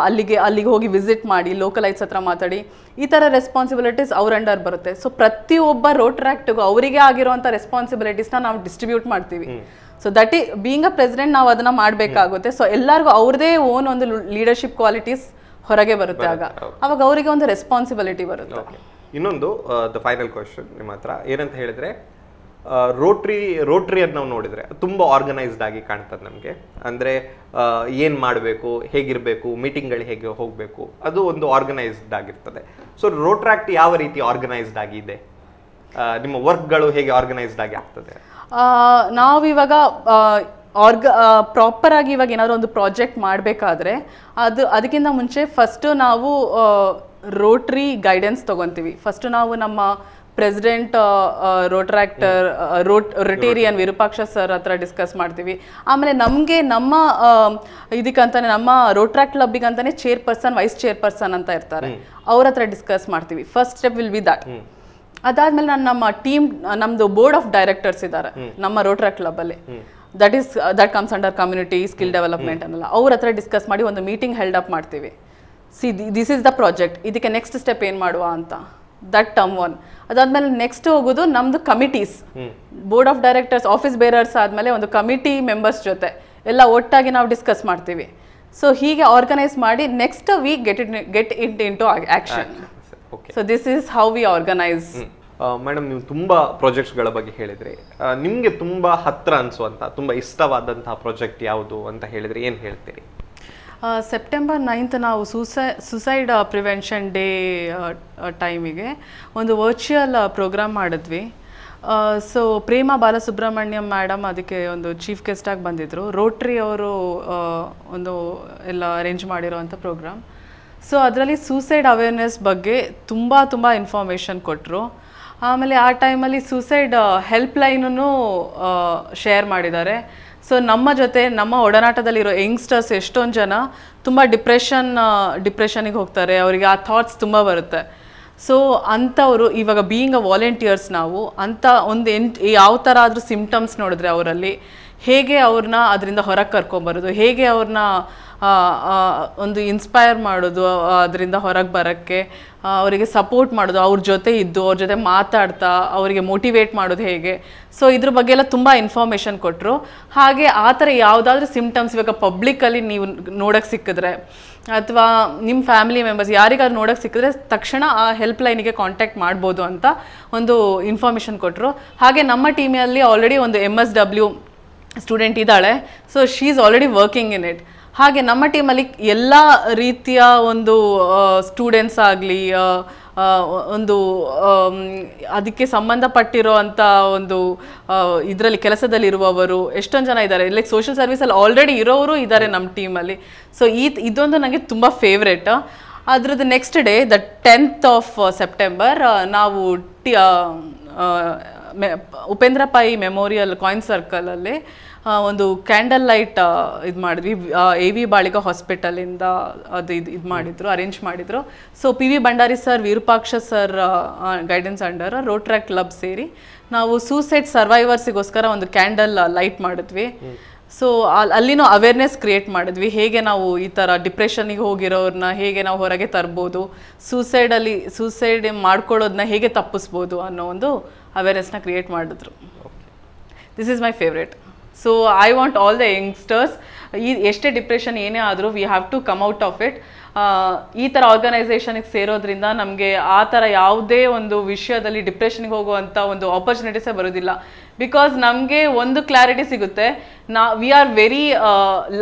ಅಲ್ಲಿಗೆ ಅಲ್ಲಿಗೆ ಹೋಗಿ ವಿಸಿಟ್ ಮಾಡಿ ಲೋಕಲೈಟ್ಸ್ ಹತ್ರ ಮಾತಾಡಿ ಈ ಥರ ರೆಸ್ಪಾನ್ಸಿಬಿಲಿಟೀಸ್ ಅವ್ರ ಅಂಡರ್ ಬರುತ್ತೆ. ಸೊ ಪ್ರತಿಯೊಬ್ಬ ರೋಟ್ರಾಕ್ಟ್ಗೂ ಅವರಿಗೆ ಆಗಿರುವಂಥ ರೆಸ್ಪಾನ್ಸಿಬಿಲಿಟೀಸ್ನ ನಾವು ಡಿಸ್ಟ್ರಿಬ್ಯೂಟ್ ಮಾಡ್ತೀವಿ. ಸೊ ದಟ್ ಈ ಬೀಯಿಂಗ್ ಅ ಪ್ರೆಸಿಡೆಂಟ್ ನಾವು ಅದನ್ನ ಮಾಡಬೇಕಾಗುತ್ತೆ. ಸೊ ಎಲ್ಲರಿಗೂ ಅವ್ರದೇ ಓನ್ ಒಂದು ಲೀಡರ್ಶಿಪ್ ಕ್ವಾಲಿಟೀಸ್ ಹೊರಗೆ ಬರುತ್ತೆ ಆಗ. ಅವಾಗ ಅವರಿಗೆ ಒಂದು ರೆಸ್ಪಾನ್ಸಿಬಿಲಿಟಿ ಬರುತ್ತೆ. ಇನ್ನೊಂದು ದ ಫೈನಲ್ ಕ್ವಶನ್ ನಿಮ್ಮ ಹತ್ರ. ಏನಂತ ಹೇಳಿದ್ರೆ ರೋಟ್ರಿ ರೋಟ್ರಿಯನ್ನು ನಾವು ನೋಡಿದ್ರೆ ತುಂಬ ಆರ್ಗನೈಸ್ಡ್ ಆಗಿ ಕಾಣ್ತದೆ ನಮಗೆ. ಅಂದರೆ ಏನು ಮಾಡಬೇಕು ಹೇಗಿರಬೇಕು ಮೀಟಿಂಗ್ಗಳು ಹೇಗೆ ಹೋಗಬೇಕು ಅದು ಒಂದು ಆರ್ಗನೈಸ್ಡ್ ಆಗಿರ್ತದೆ. ಸೊ ರೋಟ್ರಾಕ್ಟ್ ಯಾವ ರೀತಿ ಆರ್ಗನೈಸ್ಡ್ ಆಗಿದೆ ನಿಮ್ಮ ವರ್ಕ್ಗಳು ಹೇಗೆ ಆರ್ಗನೈಸ್ಡ್ ಆಗಿ ಆಗ್ತದೆ? ನಾವಿವಾಗ ಆರ್ಗ ಪ್ರಾಪರ್ ಆಗಿ ಇವಾಗ ಏನಾದರೂ ಒಂದು ಪ್ರಾಜೆಕ್ಟ್ ಮಾಡಬೇಕಾದ್ರೆ ಅದು ಅದಕ್ಕಿಂತ ಮುಂಚೆ ಫಸ್ಟು ನಾವು ರೋಟ್ರಿ ಗೈಡೆನ್ಸ್ ತೊಗೊತೀವಿ. ಫಸ್ಟು ನಾವು ನಮ್ಮ ಪ್ರೆಸಿಡೆಂಟ್ ರೋಟ್ರಾಕ್ಟರ್ ರೋಟ್ ರೊಟೇರಿಯನ್ ವಿರೂಪಾಕ್ಷ ಸರ್ ಹತ್ರ ಡಿಸ್ಕಸ್ ಮಾಡ್ತೀವಿ. ಆಮೇಲೆ ನಮಗೆ ನಮ್ಮ ಇದಕ್ಕಂತಾನೆ ನಮ್ಮ ರೋಟ್ರಾಕ್ಟ್ ಕ್ಲಬ್ಬಿಗಂತಾನೆ ಅಂತಾನೆ chairperson vice chairperson ಅಂತ ಇರ್ತಾರೆ. ಅವ್ರ ಹತ್ರ ಡಿಸ್ಕಸ್ ಮಾಡ್ತೀವಿ. First step will be that ಅದಾದ್ಮೇಲೆ ನಾನು ನಮ್ಮ ಟೀಮ್ ನಮ್ದು ಬೋರ್ಡ್ ಆಫ್ ಡೈರೆಕ್ಟರ್ಸ್ ಇದ್ದಾರೆ ನಮ್ಮ ರೋಟ್ರಾ ಕ್ಲಬ್ ಅಲ್ಲಿ. That is that comes under community skill development ಅನ್ನಲ್ಲ. ಅವ್ರ ಹತ್ರ ಡಿಸ್ಕಸ್ ಮಾಡಿ ಒಂದು ಮೀಟಿಂಗ್ ಹೆಲ್ಡ್ ಅಪ್ ಮಾಡ್ತೀವಿ. See this is the project ಇದಕ್ಕೆ ನೆಕ್ಸ್ಟ್ ಸ್ಟೆಪ್ ಏನು ಮಾಡುವ ಅಂತ. ದಟ್ ಟರ್ಮ್ ಒನ್ ಅದಾದ್ಮೇಲೆ ನೆಕ್ಸ್ಟ್ ಹೋಗೋದು ನಮ್ದು committees board of directors office bearers ಆದ್ಮೇಲೆ ಒಂದು ಕಮಿಟಿ ಮೆಂಬರ್ಸ್ ಜೊತೆ. ಎಲ್ಲ ಒಟ್ಟಾಗಿ ನಾವು ಡಿಸ್ಕಸ್ ಮಾಡ್ತೀವಿ. ಸೊ ಹೀಗೆ ಆರ್ಗನೈಸ್ ಮಾಡಿ next week get it get it into action so this is how we organise madam ನೀವು ತುಂಬ ಪ್ರಾಜೆಕ್ಟ್ಸ್ಗಳ ಬಗ್ಗೆ ಹೇಳಿದ್ರಿ. ನಿಮಗೆ ತುಂಬ ಹತ್ರ ಅನ್ಸುವಂತ ತುಂಬಾ ಇಷ್ಟವಾದಂತಹ ಪ್ರಾಜೆಕ್ಟ್ ಯಾವುದು ಅಂತ ಹೇಳಿದ್ರೆ ಏನು ಹೇಳ್ತೀರಿ? ಸೆಪ್ಟೆಂಬರ್ ನೈನ್ತ್ ನಾವು ಸೂಸೈ ಸುಸೈಡ್ ಪ್ರಿವೆನ್ಷನ್ ಡೇ ಟೈಮಿಗೆ ಒಂದು ವರ್ಚುವಲ್ ಪ್ರೋಗ್ರಾಮ್ ಮಾಡಿದ್ವಿ. ಸೊ ಪ್ರೇಮ ಬಾಲಸುಬ್ರಹ್ಮಣ್ಯಂ ಮೇಡಮ್ ಅದಕ್ಕೆ ಒಂದು ಚೀಫ್ ಗೆಸ್ಟಾಗಿ ಬಂದಿದ್ದರು ರೋಟ್ರಿ ಅವರು ಒಂದು ಎಲ್ಲ ಅರೇಂಜ್ ಮಾಡಿರೋವಂಥ ಪ್ರೋಗ್ರಾಮ್ ಸೊ ಅದರಲ್ಲಿ ಸೂಸೈಡ್ ಅವೇರ್ನೆಸ್ ಬಗ್ಗೆ ತುಂಬ ತುಂಬ ಇನ್ಫಾರ್ಮೇಷನ್ ಕೊಟ್ಟರು ಆಮೇಲೆ ಆ ಟೈಮಲ್ಲಿ ಸೂಸೈಡ್ ಹೆಲ್ಪ್ ಲೈನೂ ಶೇರ್ ಮಾಡಿದ್ದಾರೆ. ಸೊ ನಮ್ಮ ಜೊತೆ, ನಮ್ಮ ಒಡನಾಟದಲ್ಲಿರೋ ಯಂಗ್ಸ್ಟರ್ಸ್ ಎಷ್ಟೊಂದು ಜನ ತುಂಬ ಡಿಪ್ರೆಷನ್ ಡಿಪ್ರೆಷನಿಗೆ ಹೋಗ್ತಾರೆ. ಅವರಿಗೆ ಆ ಥಾಟ್ಸ್ ತುಂಬ ಬರುತ್ತೆ. ಸೊ ಅಂಥವರು, ಇವಾಗ ಬೀಯಿಂಗ್ ಅ ವಾಲಂಟಿಯರ್ಸ್ ನಾವು, ಅಂಥ ಒಂದು ಎಂಟ್, ಯಾವ ಥರ ಆದರೂ ಸಿಮ್ಟಮ್ಸ್ ನೋಡಿದ್ರೆ ಅವರಲ್ಲಿ, ಹೇಗೆ ಅವ್ರನ್ನ ಅದರಿಂದ ಹೊರಗೆ ಕರ್ಕೊಂಬರೋದು, ಹೇಗೆ ಅವ್ರನ್ನ ಒಂದು ಇನ್ಸ್ಪೈರ್ ಮಾಡೋದು ಅದರಿಂದ ಹೊರಗೆ ಬರೋಕ್ಕೆ ಅವರಿಗೆ ಸಪೋರ್ಟ್ ಮಾಡೋದು, ಅವ್ರ ಜೊತೆ ಇದ್ದು, ಅವ್ರ ಜೊತೆ ಮಾತಾಡ್ತಾ, ಅವರಿಗೆ ಮೋಟಿವೇಟ್ ಮಾಡೋದು ಹೇಗೆ. ಸೊ ಇದ್ರ ಬಗ್ಗೆ ಎಲ್ಲ ತುಂಬ ಇನ್ಫಾರ್ಮೇಷನ್ ಕೊಟ್ಟರು ಹಾಗೆ ಆ ಥರ ಯಾವುದಾದ್ರೂ ಸಿಮ್ಟಮ್ಸ್ ಇವಾಗ ಪಬ್ಲಿಕ್ಕಲ್ಲಿ ನೀವು ನೋಡೋಕ್ಕೆ ಸಿಕ್ಕಿದ್ರೆ, ಅಥವಾ ನಿಮ್ಮ ಫ್ಯಾಮಿಲಿ ಮೆಂಬರ್ಸ್ ಯಾರಿಗಾದ್ರು ನೋಡೋಕ್ಕೆ ಸಿಕ್ಕಿದ್ರೆ ತಕ್ಷಣ ಆ ಹೆಲ್ಪ್ ಲೈನಿಗೆ ಕಾಂಟ್ಯಾಕ್ಟ್ ಮಾಡ್ಬೋದು ಅಂತ ಒಂದು ಇನ್ಫಾರ್ಮೇಷನ್ ಕೊಟ್ಟರು ಹಾಗೆ ನಮ್ಮ ಟೀಮಲ್ಲಿ ಆಲ್ರೆಡಿ ಒಂದು ಎಂ ಎಸ್ ಡಬ್ಲ್ಯೂ ಸ್ಟೂಡೆಂಟ್ ಇದ್ದಾಳೆ. So she is already working in it ಹಾಗೆ ನಮ್ಮ ಟೀಮಲ್ಲಿ ಎಲ್ಲ ರೀತಿಯ ಒಂದು ಸ್ಟೂಡೆಂಟ್ಸ್ ಆಗಲಿ ಒಂದು ಅದಕ್ಕೆ ಸಂಬಂಧಪಟ್ಟಿರೋ ಅಂಥ ಒಂದು ಇದರಲ್ಲಿ ಕೆಲಸದಲ್ಲಿರುವವರು, ಎಷ್ಟೊಂದು ಜನ ಇದ್ದಾರೆ. ಲೈಕ್ ಸೋಷಿಯಲ್ ಸರ್ವಿಸಲ್ಲಿ ಆಲ್ರೆಡಿ ಇರೋರು ಇದ್ದಾರೆ ನಮ್ಮ ಟೀಮಲ್ಲಿ ಸೊ ಈ, ಇದೊಂದು ನನಗೆ ತುಂಬ ಫೇವ್ರೆಟ್ ಅದರದ್ದು next day the tenth of September ನಾವು T Upendra Pai memorial coin ಸರ್ಕಲಲ್ಲಿ ಒಂದು ಕ್ಯಾಂಡಲ್ ಲೈಟ್ ಇದು ಮಾಡಿದ್ವಿ. ಎ ವಿ ಬಾಳಿಗ ಹಾಸ್ಪಿಟಲಿಂದ ಅದು ಇದು ಇದು ಮಾಡಿದ್ರು ಅರೇಂಜ್ ಮಾಡಿದ್ರು. So P V Bhandari sir Virupaksha sir guidance under Rotaract club ಸೇರಿ ನಾವು ಸೂಸೈಡ್ ಸರ್ವೈವರ್ಸಿಗೋಸ್ಕರ ಒಂದು ಕ್ಯಾಂಡಲ್ ಲೈಟ್ ಮಾಡಿದ್ವಿ. ಸೊ ಅಲ್ಲಿನೂ ಅವೇರ್ನೆಸ್ ಕ್ರಿಯೇಟ್ ಮಾಡಿದ್ವಿ. ಹೇಗೆ ನಾವು ಈ ಥರ ಡಿಪ್ರೆಷನಿಗೆ ಹೋಗಿರೋರನ್ನ ಹೇಗೆ ನಾವು ಹೊರಗೆ ತರ್ಬೋದು ಸೂಸೈಡಲ್ಲಿ ಸೂಸೈಡ್ ಮಾಡ್ಕೊಳ್ಳೋದನ್ನ ಹೇಗೆ ತಪ್ಪಿಸ್ಬೋದು ಅನ್ನೋ ಒಂದು ಅವೇರ್ನೆಸ್ನ ಕ್ರಿಯೇಟ್ ಮಾಡಿದ್ರು. This is my favourite so I want all the youngsters ಈ ಎಷ್ಟೇ ಡಿಪ್ರೆಷನ್ ಏನೇ ಆದರೂ we have to come out of it ಈ ಥರ ಆರ್ಗನೈಸೇಷನ್ಗೆ ಸೇರೋದ್ರಿಂದ ನಮಗೆ ಆ ಥರ ಯಾವುದೇ ಒಂದು ವಿಷಯದಲ್ಲಿ ಡಿಪ್ರೆಷನ್ಗೆ ಹೋಗುವಂಥ ಒಂದು ಆಪರ್ಚುನಿಟೀಸೇ ಬರೋದಿಲ್ಲ. ಬಿಕಾಸ್ ನಮಗೆ ಒಂದು ಕ್ಲಾರಿಟಿ ಸಿಗುತ್ತೆ. ನಾ we are very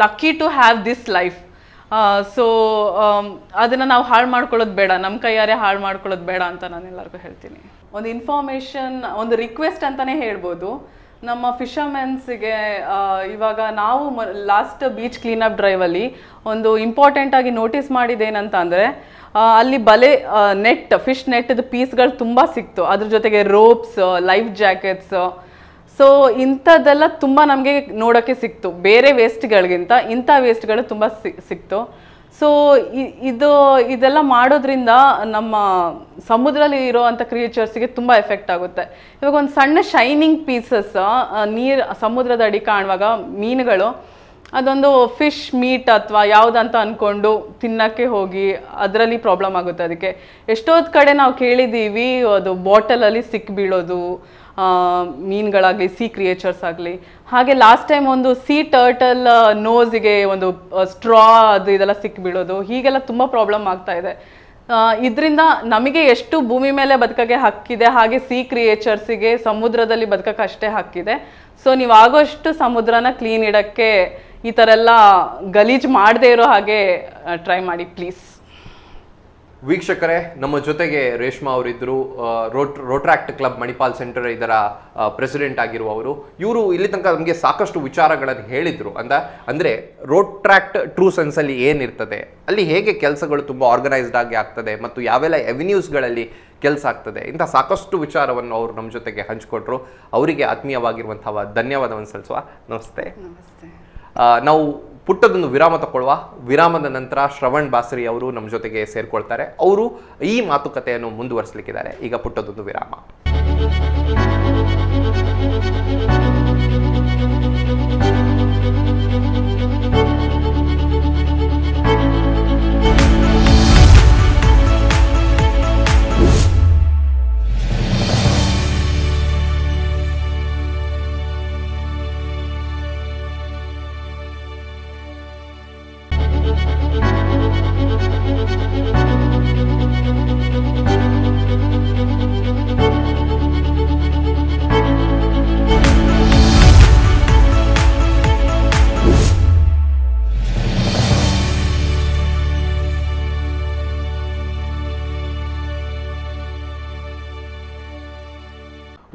lucky to have this life so ಅದನ್ನು ನಾವು ಹಾಳು ಮಾಡ್ಕೊಳ್ಳೋದು ಬೇಡ. ನಮ್ಮ ಕೈಯಾರೆ ಹಾಳು ಮಾಡ್ಕೊಳ್ಳೋದು ಬೇಡ ಅಂತ ನಾನು ಎಲ್ಲರಿಗೂ ಹೇಳ್ತೀನಿ. ಒಂದು ಇನ್ಫಾರ್ಮೇಷನ್ ಒಂದು ರಿಕ್ವೆಸ್ಟ್ ಅಂತಲೇ ಹೇಳ್ಬೋದು. ನಮ್ಮ ಫಿಶರ್ಮೆನ್ಸಿಗೆ ಇವಾಗ ನಾವು ಲಾಸ್ಟ್ ಬೀಚ್ ಕ್ಲೀನಪ್ ಡ್ರೈವಲ್ಲಿ ಒಂದು ಇಂಪಾರ್ಟೆಂಟಾಗಿ ನೋಟಿಸ್ ಮಾಡಿದ್ದೇನಂತ ಅಂದರೆ ಅಲ್ಲಿ ಬಲೆ ನೆಟ್ ಫಿಶ್ ನೆಟ್ದು ಪೀಸ್ಗಳು ತುಂಬ ಸಿಕ್ತು. ಅದ್ರ ಜೊತೆಗೆ ರೋಪ್ಸ್ ಲೈಫ್ ಜಾಕೆಟ್ಸ್ ಸೊ ಇಂಥದ್ದೆಲ್ಲ ತುಂಬ ನಮಗೆ ನೋಡೋಕ್ಕೆ ಸಿಕ್ತು. ಬೇರೆ ವೇಸ್ಟ್ಗಳಿಗಿಂತ ಇಂಥ ವೇಸ್ಟ್ಗಳು ತುಂಬ ಸಿಕ್ತು. ಸೊ ಇದು, ಇದೆಲ್ಲ ಮಾಡೋದ್ರಿಂದ ನಮ್ಮ ಸಮುದ್ರದಲ್ಲಿ ಇರೋವಂಥ ಕ್ರಿಯೇಚರ್ಸ್ಗೆ ತುಂಬ ಎಫೆಕ್ಟ್ ಆಗುತ್ತೆ. ಇವಾಗ ಒಂದು ಸಣ್ಣ ಶೈನಿಂಗ್ ಪೀಸಸ್ ನೀರು, ಸಮುದ್ರದ ಅಡಿ ಕಾಣುವಾಗ ಮೀನುಗಳು, ಅದೊಂದು ಫಿಶ್ ಮೀಟ್ ಅಥವಾ ಯಾವುದಂತ ಅಂದ್ಕೊಂಡು ತಿನ್ನಕ್ಕೆ ಹೋಗಿ ಅದರಲ್ಲಿ ಪ್ರಾಬ್ಲಮ್ ಆಗುತ್ತೆ ಅದಕ್ಕೆ. ಎಷ್ಟೊತ್ತು ಕಡೆ ನಾವು ಕೇಳಿದ್ದೀವಿ, ಅದು ಬಾಟಲಲ್ಲಿ ಸಿಕ್ ಬೀಳೋದು ಮೀನುಗಳಾಗಲಿ ಸಿ ಕ್ರಿಯೇಚರ್ಸ್ ಆಗಲಿ. ಹಾಗೆ ಲಾಸ್ಟ್ ಟೈಮ್ ಒಂದು ಸಿ ಟರ್ಟಲ್ ನೋಸಿಗೆ ಒಂದು ಸ್ಟ್ರಾ ಅದು ಇದೆಲ್ಲ ಸಿಕ್ಕಿಬಿಡೋದು ಹೀಗೆಲ್ಲ ತುಂಬ ಪ್ರಾಬ್ಲಮ್ ಆಗ್ತಾ ಇದೆ. ಇದರಿಂದ ನಮಗೆ ಎಷ್ಟು ಭೂಮಿ ಮೇಲೆ ಬದುಕಕ್ಕೆ ಹಕ್ಕಿದೆ, ಹಾಗೆ ಸಿ ಕ್ರಿಯೇಚರ್ಸಿಗೆ ಸಮುದ್ರದಲ್ಲಿ ಬದುಕಕ್ಕೆ ಅಷ್ಟೇ ಹಕ್ಕಿದೆ. ಸೊ ನೀವು ಆಗೋಷ್ಟು ಸಮುದ್ರನ ಕ್ಲೀನ್ ಇಡೋಕ್ಕೆ ಈ ಥರ ಎಲ್ಲ ಗಲೀಜು ಮಾಡದೇ ಇರೋ ಹಾಗೆ ಟ್ರೈ ಮಾಡಿ ಪ್ಲೀಸ್ ವೀಕ್ಷಕರೇ ನಮ್ಮ ಜೊತೆಗೆ ರೇಷ್ಮಾ ಅವರಿದ್ದರು ರೋಟ್ ರೋಟ್ರಾಕ್ಟ್ ಕ್ಲಬ್ ಮಣಿಪಾಲ್ ಸೆಂಟರ್ ಇದರ ಪ್ರೆಸಿಡೆಂಟ್ ಆಗಿರುವವರು. ಇವರು ಇಲ್ಲಿ ತನಕ ನಮಗೆ ಸಾಕಷ್ಟು ವಿಚಾರಗಳನ್ನು ಹೇಳಿದರು. ಅಂದ ಅಂದರೆ ರೋಟ್ರಾಕ್ಟ್ ಟ್ರೂ ಸೆನ್ಸಲ್ಲಿ ಏನಿರ್ತದೆ ಅಲ್ಲಿ ಹೇಗೆ ಕೆಲಸಗಳು ತುಂಬ ಆರ್ಗನೈಸ್ಡ್ ಆಗಿ ಆಗ್ತದೆ ಮತ್ತು ಯಾವೆಲ್ಲ ಎವಿನ್ಯೂಸ್ಗಳಲ್ಲಿ ಕೆಲಸ ಆಗ್ತದೆ ಇಂಥ ಸಾಕಷ್ಟು ವಿಚಾರವನ್ನು ಅವರು ನಮ್ಮ ಜೊತೆಗೆ ಹಂಚಿಕೊಟ್ರು. ಅವರಿಗೆ ಆತ್ಮೀಯವಾಗಿರುವಂಥ ಧನ್ಯವಾದವನ್ನು ಸಲ್ಲಿಸುವ. ನಮಸ್ತೆ. ನಮಸ್ತೆ. ನಾವು ಪುಟ್ಟದೊಂದು ವಿರಾಮ ತಗೊಳ್ಳುವ. ವಿರಾಮದ ನಂತರ ಶ್ರವಣ್ ಬಾಸರಿ ಅವರು ನಮ್ಮ ಜೊತೆಗೆ ಸೇರ್ಕೊಳ್ತಾರೆ. ಅವರು ಈ ಮಾತುಕತೆಯನ್ನು ಮುಂದುವರಿಸಲಿಕ್ಕಿದ್ದಾರೆ. ಈಗ ಪುಟ್ಟದೊಂದು ವಿರಾಮ.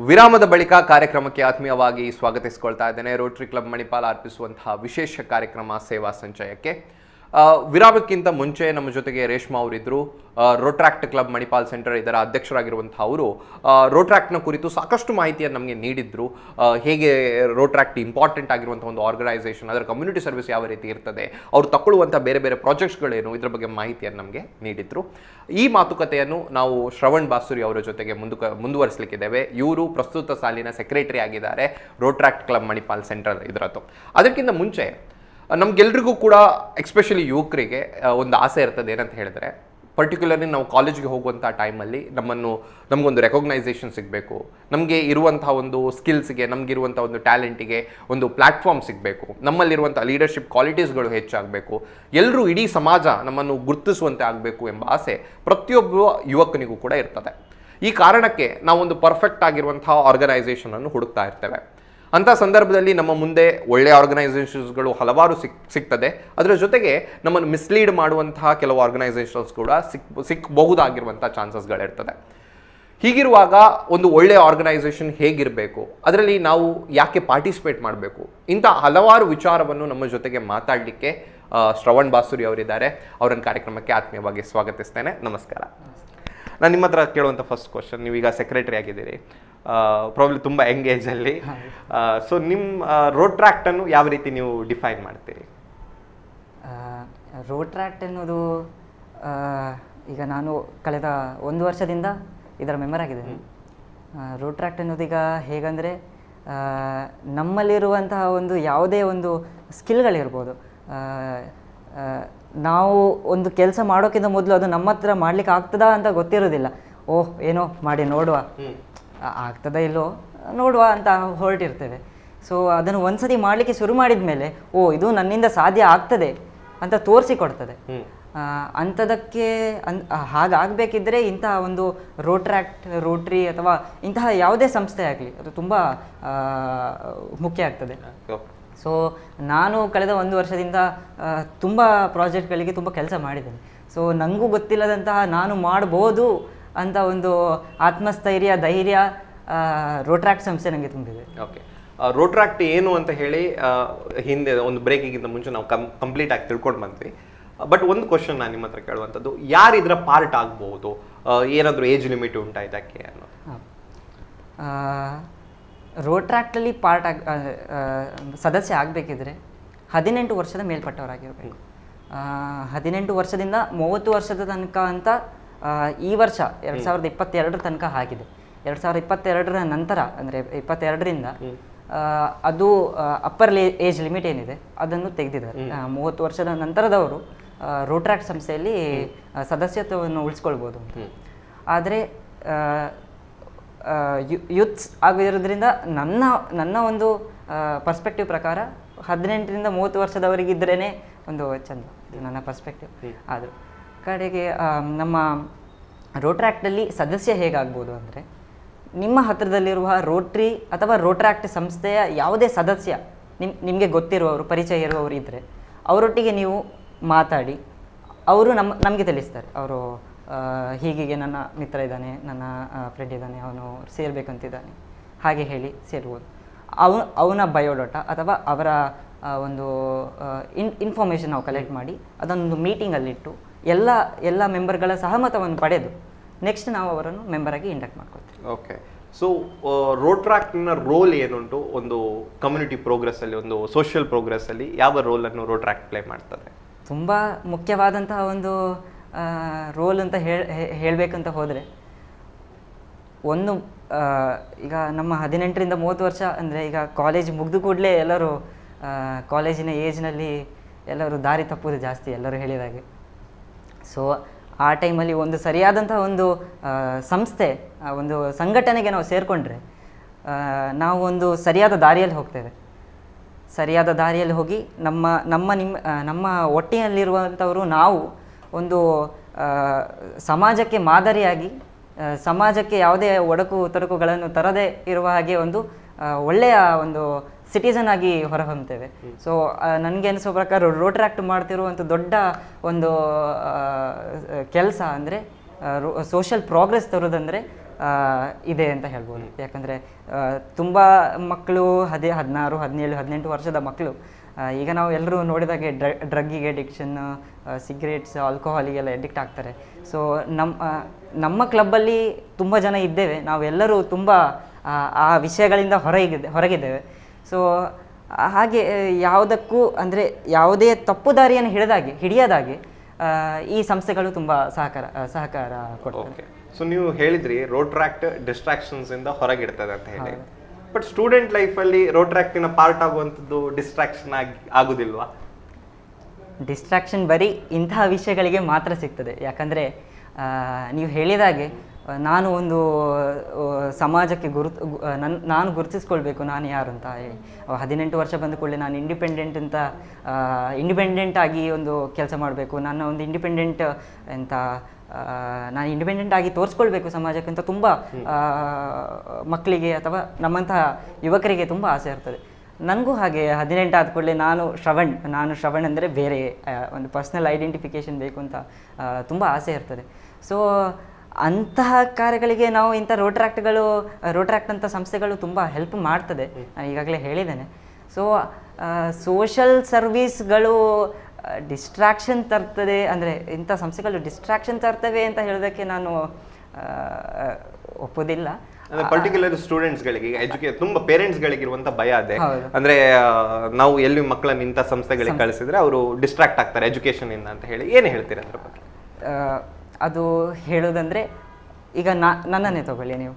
ವಿರಾಮದ ಬಳಿಕ ಕಾರ್ಯಕ್ರಮಕ್ಕೆ ಆತ್ಮೀಯವಾಗಿ ಸ್ವಾಗತಿಸಿಕೊಳ್ತಾ ಇದ್ದೇನೆ. ರೋಟರಿ ಕ್ಲಬ್ ಮಣಿಪಾಲ್ ಅರ್ಪಿಸುವಂತಹ ವಿಶೇಷ ಕಾರ್ಯಕ್ರಮ ಸೇವಾ ಸಂಚಯಕ್ಕೆ. ವಿರಾಮಕ್ಕಿಂತ ಮುಂಚೆ ನಮ್ಮ ಜೊತೆಗೆ ರೇಷ್ಮಾ ಅವರಿದ್ದರು ರೋಟ್ರಾಕ್ಟ್ ಕ್ಲಬ್ ಮಣಿಪಾಲ್ ಸೆಂಟರ್ ಇದರ ಅಧ್ಯಕ್ಷರಾಗಿರುವಂಥ ಅವರು ರೋಟ್ರಾಕ್ಟ್ನ ಕುರಿತು ಸಾಕಷ್ಟು ಮಾಹಿತಿಯನ್ನು ನಮಗೆ ನೀಡಿದ್ರು. ಹೇಗೆ ರೋಟ್ರಾಕ್ಟ್ ಇಂಪಾರ್ಟೆಂಟ್ ಆಗಿರುವಂಥ ಒಂದು ಆರ್ಗನೈಸೇಷನ್, ಅದರ ಕಮ್ಯುನಿಟಿ ಸರ್ವಿಸ್ ಯಾವ ರೀತಿ ಇರ್ತದೆ, ಅವರು ತಗೊಳ್ಳುವಂಥ ಬೇರೆ ಬೇರೆ ಪ್ರಾಜೆಕ್ಟ್ಸ್ಗಳೇನು, ಇದರ ಬಗ್ಗೆ ಮಾಹಿತಿಯನ್ನು ನಮಗೆ ನೀಡಿದ್ರು. ಈ ಮಾತುಕತೆಯನ್ನು ನಾವು ಶ್ರವಣ್ ಬಾಸುರಿ ಅವರ ಜೊತೆಗೆ ಮುಂದುಕ ಮುಂದುವರಿಸಲಿಕ್ಕಿದ್ದೇವೆ. ಇವರು ಪ್ರಸ್ತುತ ಸಾಲಿನ ಸೆಕ್ರೆಟರಿ ಆಗಿದ್ದಾರೆ ರೋಟ್ರಾಕ್ಟ್ ಕ್ಲಬ್ ಮಣಿಪಾಲ್ ಸೆಂಟರ್ ಇದರದ್ದು. ಅದಕ್ಕಿಂತ ಮುಂಚೆ ನಮ್ಗೆಲ್ರಿಗೂ ಕೂಡ ಎಕ್ಸ್ಪೆಷಲಿ ಯುವಕರಿಗೆ ಒಂದು ಆಸೆ ಇರ್ತದೆ, ಏನಂತ ಹೇಳಿದ್ರೆ ಪರ್ಟಿಕ್ಯುಲರ್ಲಿ ನಾವು ಕಾಲೇಜ್ಗೆ ಹೋಗುವಂಥ ಟೈಮಲ್ಲಿ ನಮ್ಮನ್ನು, ನಮಗೊಂದು ರೆಕಗ್ನೈಸೇಷನ್ ಸಿಗಬೇಕು. ನಮಗೆ ಇರುವಂಥ ಒಂದು ಸ್ಕಿಲ್ಸ್ಗೆ ನಮಗಿರುವಂಥ ಒಂದು ಟ್ಯಾಲೆಂಟಿಗೆ ಒಂದು ಪ್ಲ್ಯಾಟ್ಫಾರ್ಮ್ ಸಿಗಬೇಕು. ನಮ್ಮಲ್ಲಿರುವಂಥ ಲೀಡರ್ಶಿಪ್ ಕ್ವಾಲಿಟೀಸ್ಗಳು ಹೆಚ್ಚಾಗಬೇಕು. ಎಲ್ಲರೂ ಇಡೀ ಸಮಾಜ ನಮ್ಮನ್ನು ಗುರುತಿಸುವಂತೆ ಆಗಬೇಕು ಎಂಬ ಆಸೆ ಪ್ರತಿಯೊಬ್ಬ ಯುವಕನಿಗೂ ಕೂಡ ಇರ್ತದೆ. ಈ ಕಾರಣಕ್ಕೆ ನಾವೊಂದು ಪರ್ಫೆಕ್ಟ್ ಆಗಿರುವಂತಹ ಆರ್ಗನೈಸೇಷನನ್ನು ಹುಡುಕ್ತಾ ಇರ್ತೇವೆ. ಅಂಥ ಸಂದರ್ಭದಲ್ಲಿ ನಮ್ಮ ಮುಂದೆ ಒಳ್ಳೆಯ ಆರ್ಗನೈಸೇಷನ್ಸ್ಗಳು ಹಲವಾರು ಸಿಕ್, ಸಿಗ್ತದೆ. ಅದರ ಜೊತೆಗೆ ನಮ್ಮನ್ನು ಮಿಸ್ಲೀಡ್ ಮಾಡುವಂತಹ ಕೆಲವು ಆರ್ಗನೈಸೇಷನ್ಸ್ ಕೂಡ ಸಿಕ್ ಸಿಕ್ಕಬಹುದಾಗಿರುವಂಥ ಚಾನ್ಸಸ್ಗಳಿರ್ತದೆ ಹೀಗಿರುವಾಗ ಒಂದು ಒಳ್ಳೆಯ ಆರ್ಗನೈಸೇಷನ್ ಹೇಗಿರಬೇಕು? ಅದರಲ್ಲಿ ನಾವು ಯಾಕೆ ಪಾರ್ಟಿಸಿಪೇಟ್ ಮಾಡಬೇಕು? ಇಂಥ ಹಲವಾರು ವಿಚಾರವನ್ನು ನಮ್ಮ ಜೊತೆಗೆ ಮಾತಾಡಲಿಕ್ಕೆ ಶ್ರವಣ್ ಬಾಸುರಿ ಅವರಿದ್ದಾರೆ. ಅವರನ್ನು ಕಾರ್ಯಕ್ರಮಕ್ಕೆ ಆತ್ಮೀಯವಾಗಿ ಸ್ವಾಗತಿಸ್ತೇನೆ. ನಮಸ್ಕಾರ. ನಾನು ನಿಮ್ಮ ಹತ್ರ ಕೇಳುವಂಥ ಫಸ್ಟ್ ಕ್ವಶನ್ ನೀವೀಗ ಸೆಕ್ರೆಟರಿ ಆಗಿದ್ದೀರಿ. ಪ್ರಾಬ್ಲಿ ತುಂಬ ಎಂಗೇಜಲ್ಲಿ ಸೊ ನಿಮ್ಮ ರೋಡ್ ಟ್ರ್ಯಾಕ್ಟನ್ನು ಯಾವ ರೀತಿ ನೀವು ಡಿಫೈನ್ ಮಾಡ್ತೀರಿ? ರೋಡ್ ಟ್ರ್ಯಾಕ್ಟ್ ಅನ್ನೋದು ಈಗ ನಾನು ಕಳೆದ ಒಂದು ವರ್ಷದಿಂದ ಇದರ ಮೆಂಬರ್ ಆಗಿದ್ದೇನೆ. ರೋಡ್ ಟ್ರ್ಯಾಕ್ಟ್ ಅನ್ನೋದು ಈಗ ಹೇಗಂದರೆ ನಮ್ಮಲ್ಲಿರುವಂತಹ ಒಂದು ಯಾವುದೇ ಒಂದು ಸ್ಕಿಲ್ಗಳಿರ್ಬೋದು ನಾವು ಒಂದು ಕೆಲಸ ಮಾಡೋಕ್ಕಿಂತ ಮೊದಲು ಅದು ನಮ್ಮ ಹತ್ರ ಮಾಡ್ಲಿಕ್ಕೆ ಆಗ್ತದಾ ಅಂತ ಗೊತ್ತಿರೋದಿಲ್ಲ. ಓಹ್ ಏನೋ ಮಾಡಿ ನೋಡುವ. ಆಗ್ತದ ಇಲ್ಲೋ? ನೋಡುವ ಅಂತ ಹೊರಟಿರ್ತೇವೆ. ಸೊ ಅದನ್ನು ಒಂದ್ಸತಿ ಮಾಡ್ಲಿಕ್ಕೆ ಶುರು ಮಾಡಿದ ಮೇಲೆ ಓ ಇದು ನನ್ನಿಂದ ಸಾಧ್ಯ ಆಗ್ತದೆ ಅಂತ ತೋರಿಸಿಕೊಡ್ತದೆ. ಅಂಥದಕ್ಕೆ ಅನ್ ಹಾಗಾಗಬೇಕಿದ್ರೆ ಇಂತಹ ಒಂದು ರೋಟ್ರ್ಯಾಕ್ಟ್ ರೋಟ್ರಿ ಅಥವಾ ಇಂತಹ ಯಾವುದೇ ಸಂಸ್ಥೆ ಆಗಲಿ ಅದು ತುಂಬ ಮುಖ್ಯ ಆಗ್ತದೆ. ಸೊ ನಾನು ಕಳೆದ ಒಂದು ವರ್ಷದಿಂದ ತುಂಬ ಪ್ರಾಜೆಕ್ಟ್ಗಳಿಗೆ ತುಂಬ ಕೆಲಸ ಮಾಡಿದ್ದೇನೆ. ಸೊ ನನಗೂ ಗೊತ್ತಿಲ್ಲದಂತಹ ನಾನು ಮಾಡ್ಬೋದು ಅಂತ ಒಂದು ಆತ್ಮಸ್ಥೈರ್ಯ ಧೈರ್ಯ ರೋಟ್ರಾಕ್ಟ್ ಸಂಸ್ಥೆ ನನಗೆ ತುಂಬಿದೆ. ಓಕೆ. ರೋಟ್ರಾಕ್ಟ್ ಏನು ಅಂತ ಹೇಳಿ ಹಿಂದೆ ಒಂದು ಬ್ರೇಕಿಗಿಂತ ಮುಂಚೆ ನಾವು ಕಂ ಕಂಪ್ಲೀಟ್ ಆಗಿ ತಿಳ್ಕೊಂಡು ಬಂದ್ವಿ. ಬಟ್ ಒಂದು ಕ್ವಶನ್ ನಾನು ನಿಮ್ಮ ಹತ್ರ ಕೇಳುವಂಥದ್ದು ಯಾರು ಇದರ ಪಾರ್ಟ್ ಆಗ್ಬೋದು? ಏನಾದರೂ ಏಜ್ ಲಿಮಿಟ್ ಉಂಟಾ ಇದಕ್ಕೆ ಅನ್ನೋದು? ರೋಟ್ರಾಕ್ಟಲ್ಲಿ ಪಾರ್ಟ್ ಆಗ ಸದಸ್ಯ ಆಗಬೇಕಿದ್ರೆ ಹದಿನೆಂಟು ವರ್ಷದ ಮೇಲ್ಪಟ್ಟವರಾಗಿರಬೇಕು. ಹದಿನೆಂಟು ವರ್ಷದಿಂದ ಮೂವತ್ತು ವರ್ಷದ ತನಕ ಅಂತ ಈ ವರ್ಷ ಎರಡು ಸಾವಿರದ ಇಪ್ಪತ್ತೆರಡರ ತನಕ ಆಗಿದೆ. ಎರಡು ಸಾವಿರದ ಇಪ್ಪತ್ತೆರಡರ ನಂತರ ಅಂದರೆ ಇಪ್ಪತ್ತೆರಡರಿಂದ ಅದು ಅಪ್ಪರ್ ಏಜ್ ಲಿಮಿಟ್ ಏನಿದೆ ಅದನ್ನು ತೆಗೆದಿದ್ದಾರೆ. ಮೂವತ್ತು ವರ್ಷದ ನಂತರದವರು ರೋಟ್ರಾಕ್ಟ್ ಸಂಸ್ಥೆಯಲ್ಲಿ ಸದಸ್ಯತ್ವವನ್ನು ಉಳಿಸ್ಕೊಳ್ಬೋದು ಆದರೆ ಯೂತ್ಸ್ ಆಗಿರೋದ್ರಿಂದ ನನ್ನ ನನ್ನ ಒಂದು ಪರ್ಸ್ಪೆಕ್ಟಿವ್ ಪ್ರಕಾರ ಹದಿನೆಂಟರಿಂದ ಮೂವತ್ತು ವರ್ಷದವರೆಗಿದ್ರೇ ಒಂದು ಚಂದ. ಇದು ನನ್ನ ಪರ್ಸ್ಪೆಕ್ಟಿವ್ ಆದರೂ ಕಡೆಗೆ ನಮ್ಮ ರೋಟ್ರ್ಯಾಕ್ಟಲ್ಲಿ ಸದಸ್ಯ ಹೇಗಾಗ್ಬೋದು ಅಂದರೆ ನಿಮ್ಮ ಹತ್ತಿರದಲ್ಲಿರುವ ರೋಟ್ರಿ ಅಥವಾ ರೋಟ್ರ್ಯಾಕ್ಟ್ ಸಂಸ್ಥೆಯ ಯಾವುದೇ ಸದಸ್ಯ ನಿಮ್ ನಿಮಗೆ ಗೊತ್ತಿರುವವರು ಪರಿಚಯ ಇರುವವರು ಇದ್ದರೆ ಅವರೊಟ್ಟಿಗೆ ನೀವು ಮಾತಾಡಿ ಅವರು ನಮ್ಮ ನಮಗೆ ತಿಳಿಸ್ತಾರೆ. ಅವರು ಆ, ಹೀಗೀಗೆ ನನ್ನ ಮಿತ್ರ ಇದ್ದಾನೆ ನನ್ನ ಫ್ರೆಂಡ್ ಇದ್ದಾನೆ ಅವನು ಸೇರಬೇಕಂತಿದ್ದಾನೆ. ಹಾಗೆ ಹೇಳಿ ಸೇರ್ಬೋದು. ಅವ ಅವನ ಬಯೋಡಾಟ ಅಥವಾ ಅವರ ಒಂದು ಇನ್ ಇನ್ಫಾರ್ಮೇಷನ್ ನಾವು ಕಲೆಕ್ಟ್ ಮಾಡಿ ಅದೊಂದು ಮೀಟಿಂಗಲ್ಲಿಟ್ಟು ಎಲ್ಲ ಎಲ್ಲ ಮೆಂಬರ್ಗಳ ಸಹಮತವನ್ನು ಪಡೆದು ನೆಕ್ಸ್ಟ್ ನಾವು ಅವರನ್ನು ಮೆಂಬರಾಗಿ ಇಂಡಕ್ಟ್ ಮಾಡ್ಕೊಳ್ತೀವಿ. ಓಕೆ ಸೊ ರೋಟ್ರಾಕ್ನ ರೋಲ್ ಏನುಂಟು? ಒಂದು ಕಮ್ಯುನಿಟಿ ಪ್ರೋಗ್ರೆಸ್ಸಲ್ಲಿ ಒಂದು ಸೋಷಿಯಲ್ ಪ್ರೋಗ್ರೆಸ್ಸಲ್ಲಿ ಯಾವ ರೋಲನ್ನು ರೋಟ್ರಾಕ್ ಪ್ಲೇ ಮಾಡ್ತದೆ? ತುಂಬ ಮುಖ್ಯವಾದಂತಹ ಒಂದು ರೋಲ್ ಅಂತ ಹೇಳಬೇಕಂತ ಹೋದರೆ, ಒಂದು ಈಗ ನಮ್ಮ ಹದಿನೆಂಟರಿಂದ ಮೂವತ್ತು ವರ್ಷ ಅಂದರೆ ಈಗ ಕಾಲೇಜ್ ಮುಗಿದು ಕೂಡಲೇ ಎಲ್ಲರೂ ಕಾಲೇಜಿನ ಏಜ್ನಲ್ಲಿ ಎಲ್ಲರೂ ದಾರಿ ತಪ್ಪುವುದು ಜಾಸ್ತಿ ಎಲ್ಲರೂ ಹೇಳಿದಾಗೆ. ಸೊ ಆ ಟೈಮಲ್ಲಿ ಒಂದು ಸರಿಯಾದಂಥ ಒಂದು ಸಂಸ್ಥೆ ಒಂದು ಸಂಘಟನೆಗೆ ನಾವು ಸೇರಿಕೊಂಡ್ರೆ ನಾವು ಒಂದು ಸರಿಯಾದ ದಾರಿಯಲ್ಲಿ ಹೋಗ್ತೇವೆ. ಸರಿಯಾದ ದಾರಿಯಲ್ಲಿ ಹೋಗಿ ನಮ್ಮ ನಮ್ಮ ನಿಮ್ಮ ನಮ್ಮ ಒಟ್ಟಿನಲ್ಲಿರುವಂಥವರು ನಾವು ಒಂದು ಸಮಾಜಕ್ಕೆ ಮಾದರಿಯಾಗಿ ಸಮಾಜಕ್ಕೆ ಯಾವುದೇ ಒಡಕು ತೊಡಕುಗಳನ್ನು ತರದೇ ಇರುವ ಹಾಗೆ ಒಂದು ಒಳ್ಳೆಯ ಒಂದು ಸಿಟಿಸನ್ ಆಗಿ ಹೊರಹೊಮ್ತೇವೆ. ಸೊ ನನಗೆ ಅನಿಸೋ ಪ್ರಕಾರ ರೋಟ್ರಾಕ್ಟ್ ಮಾಡ್ತಿರುವಂಥ ದೊಡ್ಡ ಒಂದು ಕೆಲಸ ಅಂದರೆ ಸೋಷಿಯಲ್ ಪ್ರೋಗ್ರೆಸ್ ತರೋದಂದರೆ ಇದೆ ಅಂತ ಹೇಳ್ಬೋದು. ಯಾಕಂದರೆ ತುಂಬ ಮಕ್ಕಳು ಹದಿ ಹದಿನಾರು ಹದಿನೇಳು ಹದಿನೆಂಟು ವರ್ಷದ ಮಕ್ಕಳು ಈಗ ನಾವು ಎಲ್ಲರೂ ನೋಡಿದಾಗೆ ಡ್ರ ಡ್ರಗ್ಗಿಗೆ ಅಡಿಕ್ಷನ್ ಸಿಗರೇಟ್ಸ್ ಆಲ್ಕೋಹಾಲಿಗೆಲ್ಲ ಎಡಿಕ್ಟ್ ಆಗ್ತಾರೆ. ಸೊ ನಮ್ಮ ನಮ್ಮ ಕ್ಲಬ್ಬಲ್ಲಿ ತುಂಬ ಜನ ಇದ್ದೇವೆ. ನಾವೆಲ್ಲರೂ ತುಂಬ ಆ, ವಿಷಯಗಳಿಂದ ಹೊರಗಿದೆ ಹೊರಗಿದ್ದೇವೆ. ಸೊ ಹಾಗೆ ಯಾವುದಕ್ಕೂ ಅಂದರೆ ಯಾವುದೇ ತಪ್ಪು ದಾರಿಯನ್ನು ಹಿಡಿದಾಗೆ ಹಿಡಿಯದಾಗೆ ಈ ಸಂಸ್ಥೆಗಳು ತುಂಬ ಸಹಕಾರ ಸಹಕಾರ ಕೊಡ್ತವೆ. ಓಕೆ ಸೊ ನೀವು ಹೇಳಿದ್ರಿ ರೋಟ್ರಾಕ್ಟ್ ಡಿಸ್ಟ್ರಾಕ್ಷನ್ಸ್ ಇಂದ ಹೊರಗಿಡ್ತದೆ ಅಂತ ಹೇಳಿ. ಬಟ್ ಸ್ಟೂಡೆಂಟ್ ಲೈಫಲ್ಲಿ ರೋಟ್ರಾಕ್ಟಿನ ಪಾರ್ಟ್ ಆಗುವಂಥದ್ದು ಡಿಸ್ಟ್ರಾಕ್ಷನ್ ಆಗಿ ಆಗುದಿಲ್ವಾ? ಡಿಸ್ಟ್ರಾಕ್ಷನ್ ಬರೀ ಇಂತಹ ವಿಷಯಗಳಿಗೆ ಮಾತ್ರ ಸಿಗ್ತದೆ. ಯಾಕಂದರೆ ನೀವು ಹೇಳಿದಾಗೆ ನಾನು ಒಂದು ಸಮಾಜಕ್ಕೆ ಗುರುತು ನನ್ನ ನಾನು ಗುರುತಿಸ್ಕೊಳ್ಬೇಕು ನಾನು ಯಾರು ಅಂತ ಹದಿನೆಂಟು ವರ್ಷ ಬಂದ ಕೂಡಲೇ ನಾನು ಇಂಡಿಪೆಂಡೆಂಟ್ ಅಂತ ಇಂಡಿಪೆಂಡೆಂಟ್ ಆಗಿ ಒಂದು ಕೆಲಸ ಮಾಡಬೇಕು ನನ್ನ ಒಂದು ಇಂಡಿಪೆಂಡೆಂಟ್ ಆ, ನಾನು ಇಂಡಿಪೆಂಡೆಂಟ್ ಆಗಿ ತೋರಿಸ್ಕೊಳ್ಬೇಕು ಸಮಾಜಕ್ಕಿಂತ ತುಂಬ ಆ, ಮಕ್ಕಳಿಗೆ ಅಥವಾ ನಮ್ಮಂತಹ ಯುವಕರಿಗೆ ತುಂಬ ಆಸೆ ಇರ್ತದೆ. ನನಗೂ ಹಾಗೆ ಹದಿನೆಂಟು ಆದ ಕೂಡಲೇ ನಾನು ಶ್ರವಣ್ ನಾನು ಶ್ರವಣ್ ಅಂದರೆ ಬೇರೆ ಒಂದು ಪರ್ಸ್ನಲ್ ಐಡೆಂಟಿಫಿಕೇಷನ್ ಬೇಕು ಅಂತ ತುಂಬ ಆಸೆ ಇರ್ತದೆ. ಸೊ ಅಂತಹ ಕಾರ್ಯಗಳಿಗೆ ನಾವು ಇಂಥ ರೋಟ್ರಾಕ್ಟ್ಗಳು ರೋಟ್ರಾಕ್ಟ್ ಅಂತ ಸಂಸ್ಥೆಗಳು ತುಂಬ ಹೆಲ್ಪ್ ಮಾಡ್ತದೆ. ನಾನು ಈಗಾಗಲೇ ಹೇಳಿದ್ದೇನೆ. ಸೊ ಸೋಷಲ್ ಸರ್ವೀಸ್ಗಳು ಡಿಸ್ಟ್ರಾಕ್ಷನ್ ತರ್ತದೆ ಅಂದರೆ ಇಂಥ ಸಂಸ್ಥೆಗಳು ಡಿಸ್ಟ್ರಾಕ್ಷನ್ ತರ್ತವೆ ಅಂತ ಹೇಳೋದಕ್ಕೆ ನಾನು ಒಪ್ಪೋದಿಲ್ಲ. ಅಂದ್ರೆ ಪರ್ಟಿಕ್ಯುಲರ್ ಸ್ಟೂಡೆಂಟ್ಸ್ಗಳಿಗೆ ಎಜುಕೇ ತುಂಬಾ ಪೇರೆಂಟ್ಸ್ಗಳಿಗಿರುವಂತ ಭಯ ಅದೇ. ಅಂದ್ರೆ ನಾವು ಎಲ್ಲಿ ಮಕ್ಕಳನ್ನ ಇಂಥ ಸಂಸ್ಥೆಗಳಿಗೆ ಕಳಿಸಿದ್ರೆ ಅವರು ಡಿಸ್ಟ್ರಾಕ್ಟ್ ಆಗ್ತಾರೆ ಎಜುಕೇಶನ್ ಇಂದ ಅಂತ ಹೇಳಿ. ಏನು ಹೇಳ್ತೀರಾ ಅದ್ರ ಬಗ್ಗೆ? ಅದು ಹೇಳೋದಂದ್ರೆ ಈಗ ನಾ ನನ್ನನ್ನೇ ತಗೊಳ್ಳಿ ನೀವು.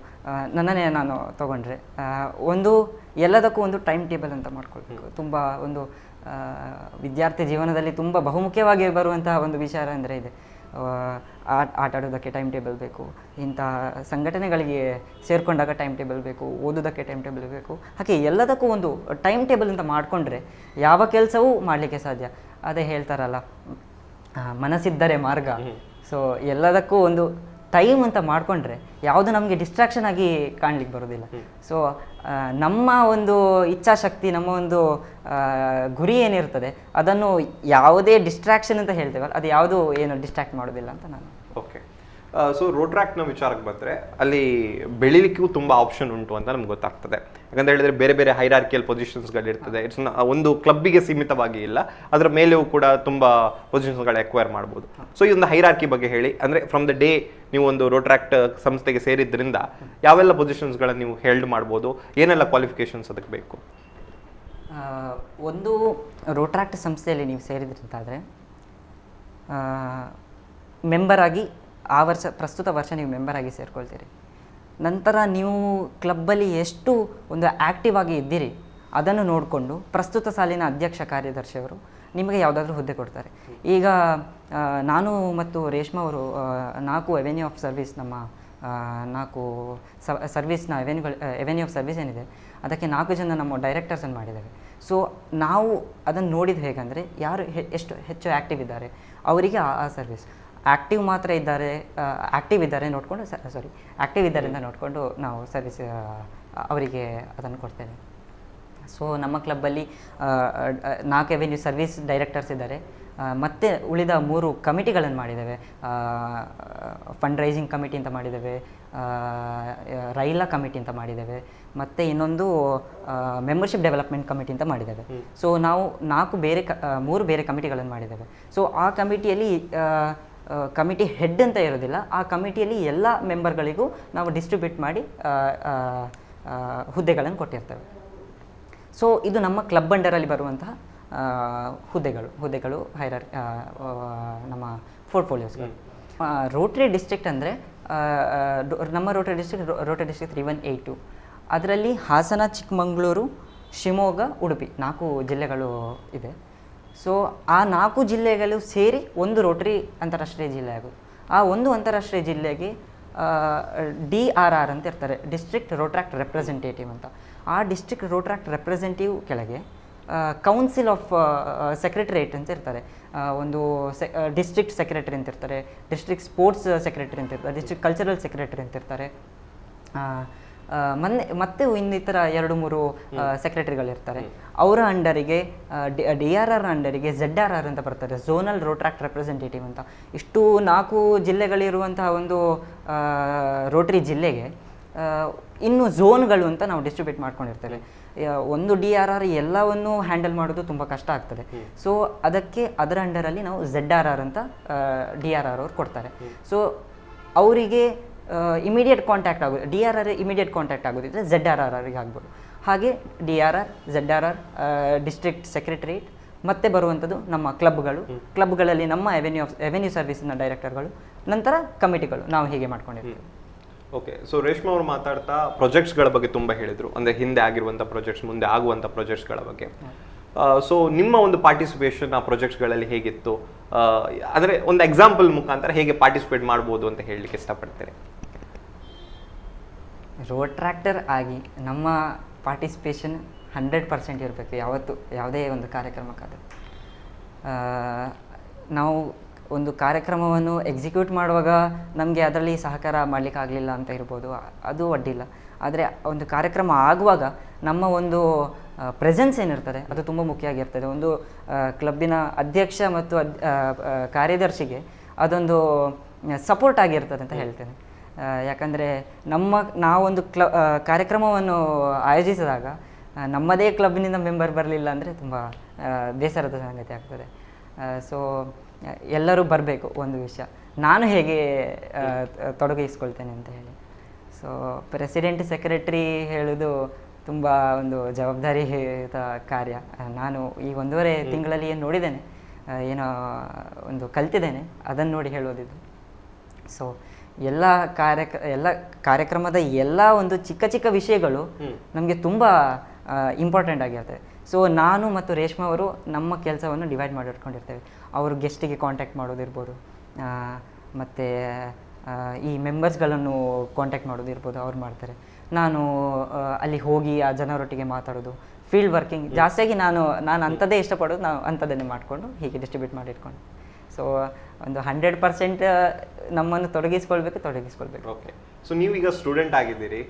ನನ್ನನ್ನೇ ನಾನು ತಗೊಂಡ್ರೆ. ಒಂದು ಎಲ್ಲದಕ್ಕೂ ಒಂದು ಟೈಮ್ ಟೇಬಲ್ ಅಂತ ಮಾಡ್ಕೊಳ್ಬೇಕು. ತುಂಬ ಒಂದು ವಿದ್ಯಾರ್ಥಿ ಜೀವನದಲ್ಲಿ ತುಂಬ ಬಹುಮುಖ್ಯವಾಗಿ ಬರುವಂತಹ ಒಂದು ವಿಚಾರ ಅಂದರೆ ಇದೆ. ಆಟ ಆಟ ಆಡೋದಕ್ಕೆ ಟೈಮ್ ಟೇಬಲ್ ಬೇಕು ಇಂತಹ ಸಂಘಟನೆಗಳಿಗೆ ಸೇರಿಕೊಂಡಾಗ ಟೈಮ್ ಟೇಬಲ್ ಬೇಕು ಓದೋದಕ್ಕೆ ಟೈಮ್ ಟೇಬಲ್ ಬೇಕು. ಹಾಗೆ ಎಲ್ಲದಕ್ಕೂ ಒಂದು ಟೈಮ್ ಟೇಬಲ್ ಅಂತ ಮಾಡಿಕೊಂಡ್ರೆ ಯಾವ ಕೆಲಸವೂ ಮಾಡಲಿಕ್ಕೆ ಸಾಧ್ಯ. ಅದೇ ಹೇಳ್ತಾರಲ್ಲ ಮನಸ್ಸಿದ್ದರೆ ಮಾರ್ಗ. ಸೊ ಎಲ್ಲದಕ್ಕೂ ಒಂದು ಟೈಮ್ ಅಂತ ಮಾಡಿಕೊಂಡ್ರೆ ಯಾವುದು ನಮಗೆ ಡಿಸ್ಟ್ರಾಕ್ಷನ್ ಆಗಿ ಕಾಣಲಿಕ್ಕೆ ಬರೋದಿಲ್ಲ. ಸೊ ನಮ್ಮ ಒಂದು ಇಚ್ಛಾಶಕ್ತಿ, ನಮ್ಮ ಒಂದು ಗುರಿ ಏನಿರ್ತದೆ, ಅದನ್ನು ಯಾವುದೇ ಡಿಸ್ಟ್ರಾಕ್ಷನ್ ಅಂತ ಹೇಳ್ತೇವಲ್ಲ, ಅದು ಯಾವುದು ಏನು ಡಿಸ್ಟ್ರಾಕ್ಟ್ ಮಾಡೋದಿಲ್ಲ ಅಂತ ನಾನು ಓಕೆ ಸೊ ರೋಟ್ರಾಕ್ಟ್ನ ವಿಚಾರಕ್ಕೆ ಬಂದರೆ, ಅಲ್ಲಿ ಬೆಳಿಲಿಕ್ಕೂ ತುಂಬ ಆಪ್ಷನ್ ಉಂಟು ಅಂತ ನಮ್ಗೆ ಗೊತ್ತಾಗ್ತದೆ. ಯಾಕಂತ ಹೇಳಿದ್ರೆ ಬೇರೆ ಬೇರೆ ಹೈರಾರ್ಕಿಯಲ್ ಪೊಸಿಷನ್ಸ್ಗಳಿರ್ತದೆ ಇಟ್ಸ್ ಒಂದು ಕ್ಲಬ್ಬಿಗೆ ಸೀಮಿತವಾಗಿ ಇಲ್ಲ, ಅದರ ಮೇಲೆಯೂ ಕೂಡ ತುಂಬ ಪೊಸಿಷನ್ಸ್ಗಳು ಎಕ್ವೈರ್ ಮಾಡ್ಬೋದು. ಸೊ ಈ ಒಂದು ಹೈರಾರ್ಕಿ ಬಗ್ಗೆ ಹೇಳಿ, ಅಂದರೆ ಫ್ರಮ್ ದ ಡೇ ನೀವು ಒಂದು ರೋಟ್ರಾಕ್ಟ್ ಸಂಸ್ಥೆಗೆ ಸೇರಿದ್ರಿಂದ ಯಾವೆಲ್ಲ ಪೊಸಿಷನ್ಸ್ಗಳನ್ನು ನೀವು ಹೆಲ್ಡ್ ಮಾಡ್ಬೋದು? ಏನೆಲ್ಲ ಕ್ವಾಲಿಫಿಕೇಷನ್ಸ್ ಅದಕ್ಕೆ ಬೇಕು? ಒಂದು ರೋಟ್ರಾಕ್ಟ್ ಸಂಸ್ಥೆಯಲ್ಲಿ ನೀವು ಸೇರಿದ್ರಂತಾದರೆ ಮೆಂಬರ್ ಆಗಿ ಆ ವರ್ಷ, ಪ್ರಸ್ತುತ ವರ್ಷ ನೀವು ಮೆಂಬರ್ ಆಗಿ ಸೇರ್ಕೊಳ್ತೀರಿ. ನಂತರ ನೀವು ಕ್ಲಬ್ಬಲ್ಲಿ ಎಷ್ಟು ಒಂದು ಆ್ಯಕ್ಟಿವ್ ಆಗಿ ಇದ್ದೀರಿ, ಅದನ್ನು ನೋಡಿಕೊಂಡು ಪ್ರಸ್ತುತ ಸಾಲಿನ ಅಧ್ಯಕ್ಷ ಕಾರ್ಯದರ್ಶಿಯವರು ನಿಮಗೆ ಯಾವುದಾದ್ರೂ ಹುದ್ದೆ ಕೊಡ್ತಾರೆ. ಈಗ ನಾನು ಮತ್ತು ರೇಷ್ಮಾ ಅವರು ನಾಲ್ಕು ಅವೆನ್ಯೂ ಆಫ್ ಸರ್ವಿಸ್ ನಮ್ಮ ನಾಲ್ಕು ಸರ್ವಿಸ್ನ ಎವೆನ್ಯೂಗಳು ಎವೆನ್ಯೂ ಆಫ್ ಸರ್ವಿಸ್ ಏನಿದೆ, ಅದಕ್ಕೆ ನಾಲ್ಕು ಜನ ನಮ್ಮ ಡೈರೆಕ್ಟರ್ಸನ್ನು ಮಾಡಿದ್ದಾರೆ ಸೊ ನಾವು ಅದನ್ನು ನೋಡಿದ ಹೇಗಂದರೆ, ಯಾರು ಎಷ್ಟು ಹೆಚ್ಚು ಆ್ಯಕ್ಟಿವ್ ಇದ್ದಾರೆ, ಅವರಿಗೆ ಆ ಸರ್ವಿಸ್ ಆ್ಯಕ್ಟಿವ್ ಮಾತ್ರ ಇದ್ದಾರೆ ಆ್ಯಕ್ಟಿವ್ ಇದ್ದಾರೆ ನೋಡಿಕೊಂಡು ಸಾರಿ ಆ್ಯಕ್ಟಿವ್ ಇದ್ದಾರೆ ಅಂತ ನೋಡಿಕೊಂಡು ನಾವು ಸರ್ವಿಸ್ ಅವರಿಗೆ ಅದನ್ನು ಕೊಡ್ತೇವೆ. ಸೊ ನಮ್ಮ ಕ್ಲಬ್ಬಲ್ಲಿ ನಾಲ್ಕು ಎವೆನ್ಯೂ ಸರ್ವಿಸ್ ಡೈರೆಕ್ಟರ್ಸ್ ಇದ್ದಾರೆ. ಮತ್ತೆ ಉಳಿದ ಮೂರು ಕಮಿಟಿಗಳನ್ನು ಮಾಡಿದ್ದೇವೆ. ಫಂಡ್ ರೈಸಿಂಗ್ ಕಮಿಟಿ ಅಂತ ಮಾಡಿದ್ದೇವೆ. ರೈಲ ಕಮಿಟಿ ಅಂತ ಮಾಡಿದ್ದೇವೆ. ಮತ್ತು ಇನ್ನೊಂದು ಮೆಂಬರ್ಶಿಪ್ ಡೆವಲಪ್ಮೆಂಟ್ ಕಮಿಟಿ ಅಂತ ಮಾಡಿದ್ದೇವೆ. ಸೊ ನಾವು ನಾಲ್ಕು ಬೇರೆ ಕ ಮೂರು ಬೇರೆ ಕಮಿಟಿಗಳನ್ನು ಮಾಡಿದ್ದೇವೆ. ಸೊ ಆ ಕಮಿಟಿಯಲ್ಲಿ ಕಮಿಟಿ ಹೆಡ್ ಅಂತ ಇರೋದಿಲ್ಲ. ಆ ಕಮಿಟಿಯಲ್ಲಿ ಎಲ್ಲ ಮೆಂಬರ್ಗಳಿಗೂ ನಾವು ಡಿಸ್ಟ್ರಿಬ್ಯೂಟ್ ಮಾಡಿ ಹುದ್ದೆಗಳನ್ನು ಕೊಟ್ಟಿರ್ತೇವೆ. ಸೊ ಇದು ನಮ್ಮ ಕ್ಲಬ್ ಅಂಡರಲ್ಲಿ ಬರುವಂತಹ ಹುದ್ದೆಗಳು ಹುದ್ದೆಗಳು ಹೈರಾರ್ ನಮ್ಮ ಪೋರ್ಟ್ಫೋಲಿಯೋಸ್ಗಳು ರೋಟ್ರಿ ಡಿಸ್ಟ್ರಿಕ್ಟ್ ಅಂದರೆ ನಮ್ಮ Rotary district Rotary district three one eight two ಅದರಲ್ಲಿ ಹಾಸನ ಚಿಕ್ಕಮಗಳೂರು ಶಿವಮೊಗ್ಗ ಉಡುಪಿ ನಾಲ್ಕು ಜಿಲ್ಲೆಗಳು ಇದೆ ಸೊ ಆ ನಾಲ್ಕು ಜಿಲ್ಲೆಗಳು ಸೇರಿ ಒಂದು ರೋಟರಿ ಅಂತಾರಾಷ್ಟ್ರೀಯ ಜಿಲ್ಲೆ ಆಗೋದು ಆ ಒಂದು ಅಂತಾರಾಷ್ಟ್ರೀಯ ಜಿಲ್ಲೆಗೆ ಡಿ ಆರ್ ಆರ್ ಅಂತ ಇರ್ತಾರೆ ಡಿಸ್ಟ್ರಿಕ್ಟ್ ರೋಟ್ರಾಕ್ಟ್ ರೆಪ್ರೆಸೆಂಟೇಟಿವ್ ಅಂತ. ಆ ಡಿಸ್ಟ್ರಿಕ್ಟ್ ರೋಟ್ರಾಕ್ಟ್ ರೆಪ್ರೆಸೆಂಟೇಟಿವ್ ಕೆಳಗೆ ಕೌನ್ಸಿಲ್ ಆಫ್ ಸೆಕ್ರೆಟರಿಯೇಟ್ ಅಂತ ಇರ್ತಾರೆ ಒಂದು ಸೆ ಡಿಸ್ಟ್ರಿಕ್ಟ್ ಸೆಕ್ರೆಟರಿ ಅಂತ ಇರ್ತಾರೆ ಡಿಸ್ಟ್ರಿಕ್ಟ್ ಸ್ಪೋರ್ಟ್ಸ್ ಸೆಕ್ರೆಟರಿ ಅಂತ ಇರ್ತಾರೆ ಡಿಸ್ಟ್ರಿಕ್ಟ್ ಕಲ್ಚರಲ್ ಸೆಕ್ರೆಟರಿ ಅಂತ ಇರ್ತಾರೆ ಮೊನ್ನೆ ಮತ್ತೆ ಇನ್ನಿತರ ಎರಡು ಮೂರು ಸೆಕ್ರೆಟರಿಗಳಿರ್ತಾರೆ ಅವರ ಅಂಡರಿಗೆ ಡಿ ಆರ್ ಆರ್ ಅಂಡರಿಗೆ ಝೆಡ್ ಆರ್ ಆರ್ ಅಂತ ಬರ್ತಾರೆ ಝೋನಲ್ ರೋಟ್ರಾಕ್ಟ್ ರೆಪ್ರೆಸೆಂಟೇಟಿವ್ ಅಂತ. ಇಷ್ಟು ನಾಲ್ಕು ಜಿಲ್ಲೆಗಳಿರುವಂತಹ ಒಂದು ರೋಟ್ರಿ ಜಿಲ್ಲೆಗೆ ಇನ್ನು ಝೋನ್ಗಳು ಅಂತ ನಾವು ಡಿಸ್ಟ್ರಿಬ್ಯೂಟ್ ಮಾಡ್ಕೊಂಡಿರ್ತೇವೆ. ಒಂದು ಡಿ ಆರ್ ಆರ್ ಎಲ್ಲವನ್ನು ಹ್ಯಾಂಡಲ್ ಮಾಡೋದು ತುಂಬ ಕಷ್ಟ ಆಗ್ತದೆ. ಸೊ ಅದಕ್ಕೆ ಅದರ ಅಂಡರಲ್ಲಿ ನಾವು ಝೆಡ್ ಆರ್ ಆರ್ ಅಂತ ಡಿ ಆರ್ ಆರ್ ಅವ್ರು ಕೊಡ್ತಾರೆ. ಸೊ ಅವರಿಗೆ ಇಮಿಡಿಯೇಟ್ ಕಾಂಟ್ಯಾಕ್ಟ್ ಆಗೋದು D R R immediate contact ಆಗೋದಿದ್ರೆ Z R R ಅವರಿಗೆ ಆಗ್ಬೋದು. ಹಾಗೆ D R R Z R R district secretariat ಮತ್ತೆ ಬರುವಂಥದ್ದು ನಮ್ಮ ಕ್ಲಬ್ಗಳು ಕ್ಲಬ್ಗಳಲ್ಲಿ ನಮ್ಮ ಎವೆನ್ಯೂ ಎವೆನ್ಯೂ ಸರ್ವಿಸ್ನ ಡೈರೆಕ್ಟರ್ಗಳು ನಂತರ ಕಮಿಟಿಗಳು ನಾವು ಹೀಗೆ ಮಾಡ್ಕೊಂಡಿರ್ತೀವಿ. ಓಕೆ ಸೊ ರೇಷ್ಮಾ ಅವರು ಮಾತಾಡ್ತಾ ಪ್ರಾಜೆಕ್ಟ್ಸ್ಗಳ ಬಗ್ಗೆ ತುಂಬ ಹೇಳಿದರು. ಅಂದರೆ ಹಿಂದೆ ಆಗಿರುವಂಥ ಪ್ರಾಜೆಕ್ಟ್ಸ್ ಮುಂದೆ ಆಗುವಂಥ ಪ್ರಾಜೆಕ್ಟ್ಸ್ಗಳ ಬಗ್ಗೆ. ಸೊ ನಿಮ್ಮ ಒಂದು ಪಾರ್ಟಿಸಿಪೇಷನ್ ಆ ಪ್ರಾಜೆಕ್ಟ್ಸ್ಗಳಲ್ಲಿ ಹೇಗಿತ್ತು? ಅಂದರೆ ಒಂದು ಎಕ್ಸಾಂಪಲ್ ಮುಖಾಂತರ ಹೇಗೆ ಪಾರ್ಟಿಸಿಪೇಟ್ ಮಾಡ್ಬೋದು ಅಂತ ಹೇಳಲಿಕ್ಕೆ ಇಷ್ಟಪಡ್ತೇನೆ ರೋಡ್ ಟ್ರ್ಯಾಕ್ಟರ್ ಆಗಿ ನಮ್ಮ ಪಾರ್ಟಿಸಿಪೇಷನ್ ಹಂಡ್ರೆಡ್ ಪರ್ಸೆಂಟ್ ಇರಬೇಕು ಯಾವತ್ತು ಯಾವುದೇ ಒಂದು ಕಾರ್ಯಕ್ರಮಕ್ಕಾದರೂ. ನಾವು ಒಂದು ಕಾರ್ಯಕ್ರಮವನ್ನು ಎಕ್ಸಿಕ್ಯೂಟ್ ಮಾಡುವಾಗ ನಮಗೆ ಅದರಲ್ಲಿ ಸಹಕಾರ ಮಾಡಲಿಕ್ಕಾಗಲಿಲ್ಲ ಅಂತ ಇರ್ಬೋದು ಅದು ಅಡ್ಡಿಲ್ಲ. ಆದರೆ ಒಂದು ಕಾರ್ಯಕ್ರಮ ಆಗುವಾಗ ನಮ್ಮ ಒಂದು ಪ್ರೆಸೆನ್ಸ್ ಏನಿರ್ತದೆ, ಅದು ತುಂಬ ಮುಖ್ಯ ಆಗಿರ್ತದೆ ಒಂದು ಕ್ಲಬ್ಬಿನ ಅಧ್ಯಕ್ಷ ಮತ್ತು ಅದ್ ಕಾರ್ಯದರ್ಶಿಗೆ ಅದೊಂದು ಸಪೋರ್ಟ್ ಆಗಿರ್ತದೆ ಅಂತ ಹೇಳ್ತೇನೆ. ಯಾಕಂದರೆ ನಮ್ಮ, ನಾವೊಂದು ಕ್ಲ ಕಾರ್ಯಕ್ರಮವನ್ನು ಆಯೋಜಿಸಿದಾಗ ನಮ್ಮದೇ ಕ್ಲಬ್ನಿಂದ ಮೆಂಬರ್ ಬರಲಿಲ್ಲ ಅಂದರೆ ತುಂಬ ಬೇಸರದ ಸಂಗತಿ ಆಗ್ತದೆ. ಸೊ ಎಲ್ಲರೂ ಬರಬೇಕು ಒಂದು ವಿಷಯ. ನಾನು ಹೇಗೆ ತೊಡಗಿಸ್ಕೊಳ್ತೇನೆ ಅಂತ ಹೇಳಿ. ಸೊ ಪ್ರೆಸಿಡೆಂಟ್ ಸೆಕ್ರೆಟ್ರಿ ಹೇಳೋದು ತುಂಬ ಒಂದು ಜವಾಬ್ದಾರಿ ಕಾರ್ಯ. ನಾನು ಈ ಒಂದೂವರೆ ತಿಂಗಳಲ್ಲಿ ಏನು ನೋಡಿದ್ದೇನೆ ಏನೋ ಒಂದು ಕಲ್ತಿದ್ದೇನೆ ಅದನ್ನು ನೋಡಿ ಹೇಳೋದಿದ್ದು ಸೊ ಎಲ್ಲ ಕಾರ್ಯಕ ಎಲ್ಲ ಕಾರ್ಯಕ್ರಮದ ಎಲ್ಲ ಒಂದು ಚಿಕ್ಕ ಚಿಕ್ಕ ವಿಷಯಗಳು ನಮಗೆ ತುಂಬ ಇಂಪಾರ್ಟೆಂಟ್ ಆಗಿರ್ತವೆ ಸೊ ನಾನು ಮತ್ತು ರೇಷ್ಮಾ ಅವರು ನಮ್ಮ ಕೆಲಸವನ್ನು ಡಿವೈಡ್ ಮಾಡಿಟ್ಕೊಂಡಿರ್ತೇವೆ ಅವರು ಗೆಸ್ಟಿಗೆ ಕಾಂಟ್ಯಾಕ್ಟ್ ಮಾಡೋದಿರ್ಬೋದು ಮತ್ತು ಈ ಮೆಂಬರ್ಸ್ಗಳನ್ನು ಕಾಂಟ್ಯಾಕ್ಟ್ ಮಾಡೋದಿರ್ಬೋದು ಅವ್ರು ಮಾಡ್ತಾರೆ. ನಾನು ಅಲ್ಲಿ ಹೋಗಿ ಆ ಜನರೊಟ್ಟಿಗೆ ಮಾತಾಡೋದು ಫೀಲ್ಡ್ ವರ್ಕಿಂಗ್ ಜಾಸ್ತಿಯಾಗಿ ನಾನು ನಾನು ಅಂಥದ್ದೇ ಇಷ್ಟಪಡೋದು ನಾವು ಅಂಥದ್ದನ್ನೇ ಮಾಡಿಕೊಂಡು ಹೀಗೆ ಡಿಸ್ಟ್ರಿಬ್ಯೂಟ್ ಮಾಡಿಟ್ಕೊಂಡು. ಸೊ ಒಂದು ಹಂಡ್ರೆಡ್ ಪರ್ಸೆಂಟ್ ನಮ್ಮನ್ನು ತೊಡಗಿಸ್ಕೊಳ್ಬೇಕು ತೊಡಗಿಸ್ಕೊಳ್ಬೇಕು. ಓಕೆ ಸೊ ನೀವೀಗ ಸ್ಟೂಡೆಂಟ್ ಆಗಿದ್ದೀರಿ.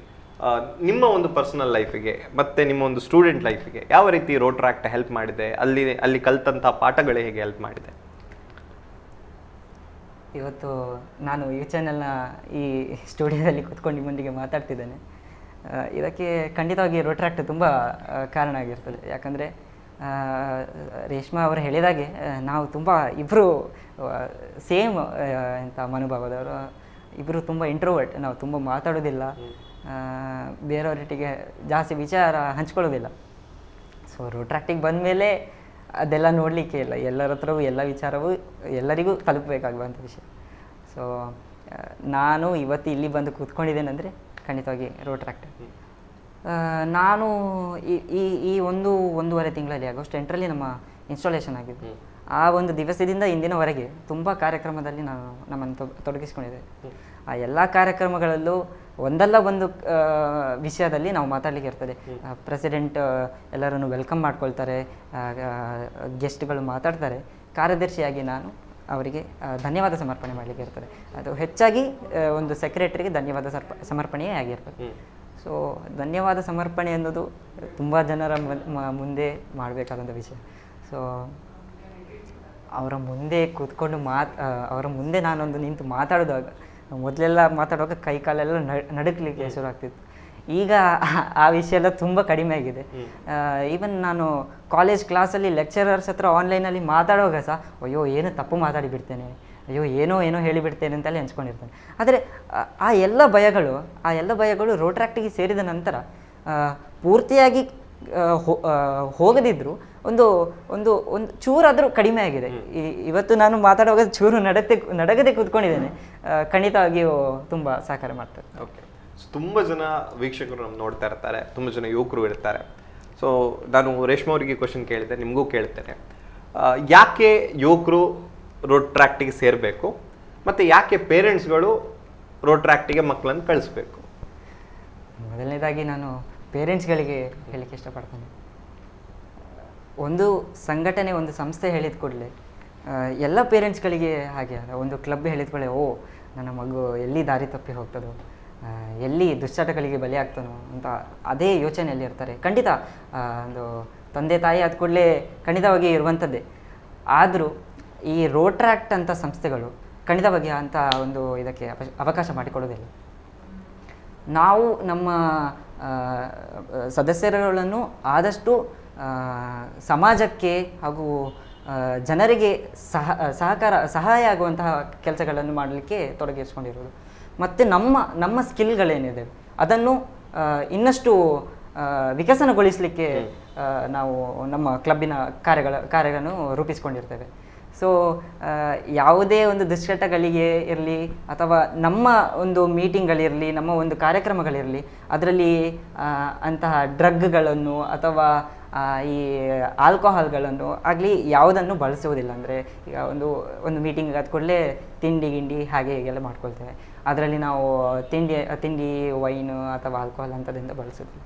ನಿಮ್ಮ ಒಂದು ಪರ್ಸನಲ್ ಲೈಫಿಗೆ ಮತ್ತೆ ನಿಮ್ಮ ಒಂದು ಸ್ಟೂಡೆಂಟ್ ಲೈಫಿಗೆ ಯಾವ ರೀತಿ ರೋಡ್ ಟ್ರ್ಯಾಕ್ಟ್ ಹೆಲ್ಪ್ ಮಾಡಿದೆ? ಅಲ್ಲಿ ಅಲ್ಲಿ ಕಲ್ತಂಥ ಪಾಠಗಳು ಹೇಗೆ ಹೆಲ್ಪ್ ಮಾಡಿದೆ? ಇವತ್ತು ನಾನು ಈ ಚಾನೆಲ್ನ ಈ ಸ್ಟುಡಿಯೋದಲ್ಲಿ ಕೂತ್ಕೊಂಡು ನಿಮ್ಮೊಂದಿಗೆ ಮಾತಾಡ್ತಿದ್ದೇನೆ. ಇದಕ್ಕೆ ಖಂಡಿತವಾಗಿ ರೋಟ್ರಾಕ್ಟ್ ತುಂಬ ಕಾರಣ ಆಗಿರ್ತದೆ. ಯಾಕಂದರೆ ರೇಷ್ಮಾ ಅವರು ಹೇಳಿದಾಗೆ ನಾವು ತುಂಬ ಇಬ್ಬರು ಸೇಮ್ ಎಂಥ ಮನೋಭಾವದವರು. ಇಬ್ಬರು ತುಂಬ ಇಂಟ್ರೋವರ್ಟ್ ನಾವು ತುಂಬ ಮಾತಾಡೋದಿಲ್ಲ. ಬೇರೆಯವರೊಟ್ಟಿಗೆ ಜಾಸ್ತಿ ವಿಚಾರ ಹಂಚ್ಕೊಳ್ಳೋದಿಲ್ಲ ಸೊ ರೋಟ್ರಾಕ್ಟಿಗೆ ಬಂದ ಮೇಲೆ ಅದೆಲ್ಲ ನೋಡಲಿಕ್ಕೆ ಇಲ್ಲ. ಎಲ್ಲರ ಹತ್ರವೂ ಎಲ್ಲ ವಿಚಾರವೂ ಎಲ್ಲರಿಗೂ ತಲುಪಬೇಕಾಗುವಂಥ ವಿಷಯ. ಸೊ ನಾನು ಇವತ್ತು ಇಲ್ಲಿ ಬಂದು ಕೂತ್ಕೊಂಡಿದ್ದೇನೆ ಅಂದರೆ ಖಂಡಿತವಾಗಿ ರೋಟ್ರಾಕ್ಟ್ ನಾನು ಈ ಈ ಈ ಒಂದು ಒಂದೂವರೆ ತಿಂಗಳಲ್ಲಿ ಆಗಸ್ಟ್ ಎಂಟರಲ್ಲಿ ನಮ್ಮ ಇನ್ಸ್ಟಾಲೇಷನ್ ಆಗಿದ್ದು ಆ ಒಂದು ದಿವಸದಿಂದ ಇಂದಿನವರೆಗೆ ತುಂಬ ಕಾರ್ಯಕ್ರಮದಲ್ಲಿ ನಾನು ನಮ್ಮನ್ನು ತೊ- ತೊಡಗಿಸ್ಕೊಂಡಿದ್ದೇವೆ ಆ ಎಲ್ಲ ಕಾರ್ಯಕ್ರಮಗಳಲ್ಲೂ ಒಂದಲ್ಲ ಒಂದು ವಿಷಯದಲ್ಲಿ ನಾವು ಮಾತಾಡಲಿಕ್ಕೆ ಇರ್ತದೆ. ಪ್ರೆಸಿಡೆಂಟ್ ಎಲ್ಲರನ್ನು ವೆಲ್ಕಮ್ ಮಾಡ್ಕೊಳ್ತಾರೆ ಗೆಸ್ಟ್ಗಳು ಮಾತಾಡ್ತಾರೆ. ಕಾರ್ಯದರ್ಶಿಯಾಗಿ ನಾನು ಅವರಿಗೆ ಧನ್ಯವಾದ ಸಮರ್ಪಣೆ ಮಾಡಲಿಕ್ಕೆ ಇರ್ತದೆ. ಅದು ಹೆಚ್ಚಾಗಿ ಒಂದು ಸೆಕ್ರೆಟರಿಗೆ ಧನ್ಯವಾದ ಸರ್ಪ ಸಮರ್ಪಣೆಯೇ ಆಗಿರ್ತದೆ. ಸೊ ಧನ್ಯವಾದ ಸಮರ್ಪಣೆ ಅನ್ನೋದು ತುಂಬ ಜನರ ಮ- ಮುಂದೆ ಮಾಡಬೇಕಾದಂಥ ವಿಷಯ. ಸೊ ಅವರ ಮುಂದೆ ಕೂತ್ಕೊಂಡು ಮಾತು ಅವರ ಮುಂದೆ ನಾನೊಂದು ನಿಂತು ಮಾತಾಡಿದಾಗ ಮೊದಲೆಲ್ಲ ಮಾತಾಡುವಾಗ ಕೈ ಕಾಲೆಲ್ಲ ನಡುಕ್ಲಿಕ್ಕೆ ಶುರು ಆಗ್ತಿತ್ತು ಈಗ ಆ- ವಿಷಯ ಎಲ್ಲ ತುಂಬ ಕಡಿಮೆ ಆಗಿದೆ. ಈವನ್ ನಾನು ಕಾಲೇಜ್ ಕ್ಲಾಸಲ್ಲಿ ಲೆಕ್ಚರರ್ಸ್ ಹತ್ರ ಆನ್ಲೈನಲ್ಲಿ ಮಾತಾಡುವಾಗ ಸಹ ಅಯ್ಯೋ ಏನು ತಪ್ಪು ಮಾತಾಡಿ ಬಿಡ್ತೇನೆ? ಅಯ್ಯೋ ಏನೋ ಏನೋ ಹೇಳಿಬಿಡ್ತೇನೆ ಅಂತಲೇ ಹಂಚ್ಕೊಂಡಿರ್ತೇನೆ. ಆದರೆ ಆ- ಎಲ್ಲ ಭಯಗಳು ಆ ಎಲ್ಲ ಭಯಗಳು ರೋಟ್ರ್ಯಾಕ್ಟಿಗೆ ಸೇರಿದ ನಂತರ ಪೂರ್ತಿಯಾಗಿ ಹೋಗದಿದ್ದರೂ ಹೋಗದಿದ್ರು ಒಂದು ಒಂದು ಒಂದು ಚೂರಾದರೂ ಕಡಿಮೆ ಆಗಿದೆ. ಈ- ಇವತ್ತು ನಾನು ಮಾತಾಡುವಾಗ ಚೂರು ನಡತೆ ನಡಗದೆ ಕೂತ್ಕೊಂಡಿದ್ದೇನೆ. ಖಂಡಿತವಾಗಿಯೂ ತುಂಬ ಸಹಕಾರ ಮಾಡ್ತಾರೆ ಓಕೆ. ತುಂಬ ಜನ ವೀಕ್ಷಕರು ನಮ್ಮ ನೋಡ್ತಾ ಇರ್ತಾರೆ. ತುಂಬ ಜನ ಯುವಕರು ಇರ್ತಾರೆ. ಸೊ ನಾನು ರೇಷ್ಮಾ ಅವರಿಗೆ ಕ್ವಶನ್ ಕೇಳಿದೆ ನಿಮಗೂ ಕೇಳ್ತೇನೆ. ಯಾಕೆ ಯುವಕರು ರೋಡ್ ಟ್ರ್ಯಾಕ್ಟಿಗೆ ಸೇರಬೇಕು? ಮತ್ತು ಯಾಕೆ ಪೇರೆಂಟ್ಸ್ಗಳು ರೋಡ್ ಟ್ರ್ಯಾಕ್ಟಿಗೆ ಮಕ್ಕಳನ್ನು ಕಳಿಸ್ಬೇಕು? ಮೊದಲನೇದಾಗಿ ನಾನು ಪೇರೆಂಟ್ಸ್ಗಳಿಗೆ ಹೇಳಲಿಕ್ಕೆ ಇಷ್ಟಪಡ್ತೇನೆ. ಒಂದು ಸಂಘಟನೆ, ಒಂದು ಸಂಸ್ಥೆ ಹೇಳಿದ ಕೂಡಲೇ ಎಲ್ಲ ಪೇರೆಂಟ್ಸ್ಗಳಿಗೆ ಹಾಗೆ ಅಲ್ಲ ಒಂದು ಕ್ಲಬ್ ಹೇಳಿದ ಕೂಡಲೇ, ಓ, ನನ್ನ ಮಗು ಎಲ್ಲಿ ದಾರಿ ತಪ್ಪಿ ಹೋಗ್ತದೋ ಎಲ್ಲಿ ದುಶ್ಚಟಗಳಿಗೆ ಬಲಿಯಾಗ್ತಾನೋ ಅಂತ ಅದೇ ಯೋಚನೆಯಲ್ಲಿ ಇರ್ತಾರೆ. ಖಂಡಿತ ಒಂದು ತಂದೆ ತಾಯಿ ಆದ ಕೂಡಲೇ ಖಂಡಿತವಾಗಿ ಇರುವಂಥದ್ದೇ. ಆದರೂ ಈ ರೋಟ್ರ್ಯಾಕ್ಟ್ ಅಂತ ಸಂಸ್ಥೆಗಳು ಖಂಡಿತವಾಗಿ ಅಂಥ ಒಂದು ಇದಕ್ಕೆ ಅವ- ಅವಕಾಶ ಮಾಡಿಕೊಡೋದಿಲ್ಲ. ನಾವು ನಮ್ಮ ಸದಸ್ಯರುಗಳನ್ನು ಆದಷ್ಟು ಸಮಾಜಕ್ಕೆ ಹಾಗೂ ಜನರಿಗೆ ಸಹ ಸಹಕಾರ ಸಹಾಯ ಆಗುವಂತಹ ಕೆಲಸಗಳನ್ನು ಮಾಡಲಿಕ್ಕೆ ತೊಡಗಿಸ್ಕೊಂಡಿರೋದು ಮತ್ತು ನಮ್ಮ ನಮ್ಮ ಸ್ಕಿಲ್ಗಳೇನಿದೆ ಅದನ್ನು ಇನ್ನಷ್ಟು ವಿಕಸನಗೊಳಿಸಲಿಕ್ಕೆ ನಾವು ನಮ್ಮ ಕ್ಲಬ್ಬಿನ ಕಾರ್ಯಗಳ ಕಾರ್ಯಗಳನ್ನು ರೂಪಿಸ್ಕೊಂಡಿರ್ತೇವೆ. ಸೊ ಯಾವುದೇ ಒಂದು ದುಶ್ಚಟಗಳಿಗೆ ಇರಲಿ ಅಥವಾ ನಮ್ಮ ಒಂದು ಮೀಟಿಂಗ್ಗಳಿರಲಿ ನಮ್ಮ ಒಂದು ಕಾರ್ಯಕ್ರಮಗಳಿರಲಿ ಅದರಲ್ಲಿ ಅಂತಹ ಡ್ರಗ್ಗಳನ್ನು ಅಥವಾ ಈ ಆಲ್ಕೋಹಾಲ್ಗಳನ್ನು ಆಗಲಿ ಯಾವುದನ್ನು ಬಳಸುವುದಿಲ್ಲ. ಅಂದರೆ ಈಗ ಒಂದು ಒಂದು ಮೀಟಿಂಗ್ ಆದ ಕೂಡಲೇ ತಿಂಡಿ ಗಿಂಡಿ ಹಾಗೆ ಹೀಗೆಲ್ಲ ಮಾಡ್ಕೊಳ್ತೇವೆ. ಅದರಲ್ಲಿ ನಾವು ತಿಂಡಿ ತಿಂಡಿ ವೈನು ಅಥವಾ ಆಲ್ಕೋಹಾಲ್ ಅಂಥದ್ದಿಂದ ಬಳಸೋದಿಲ್ಲ.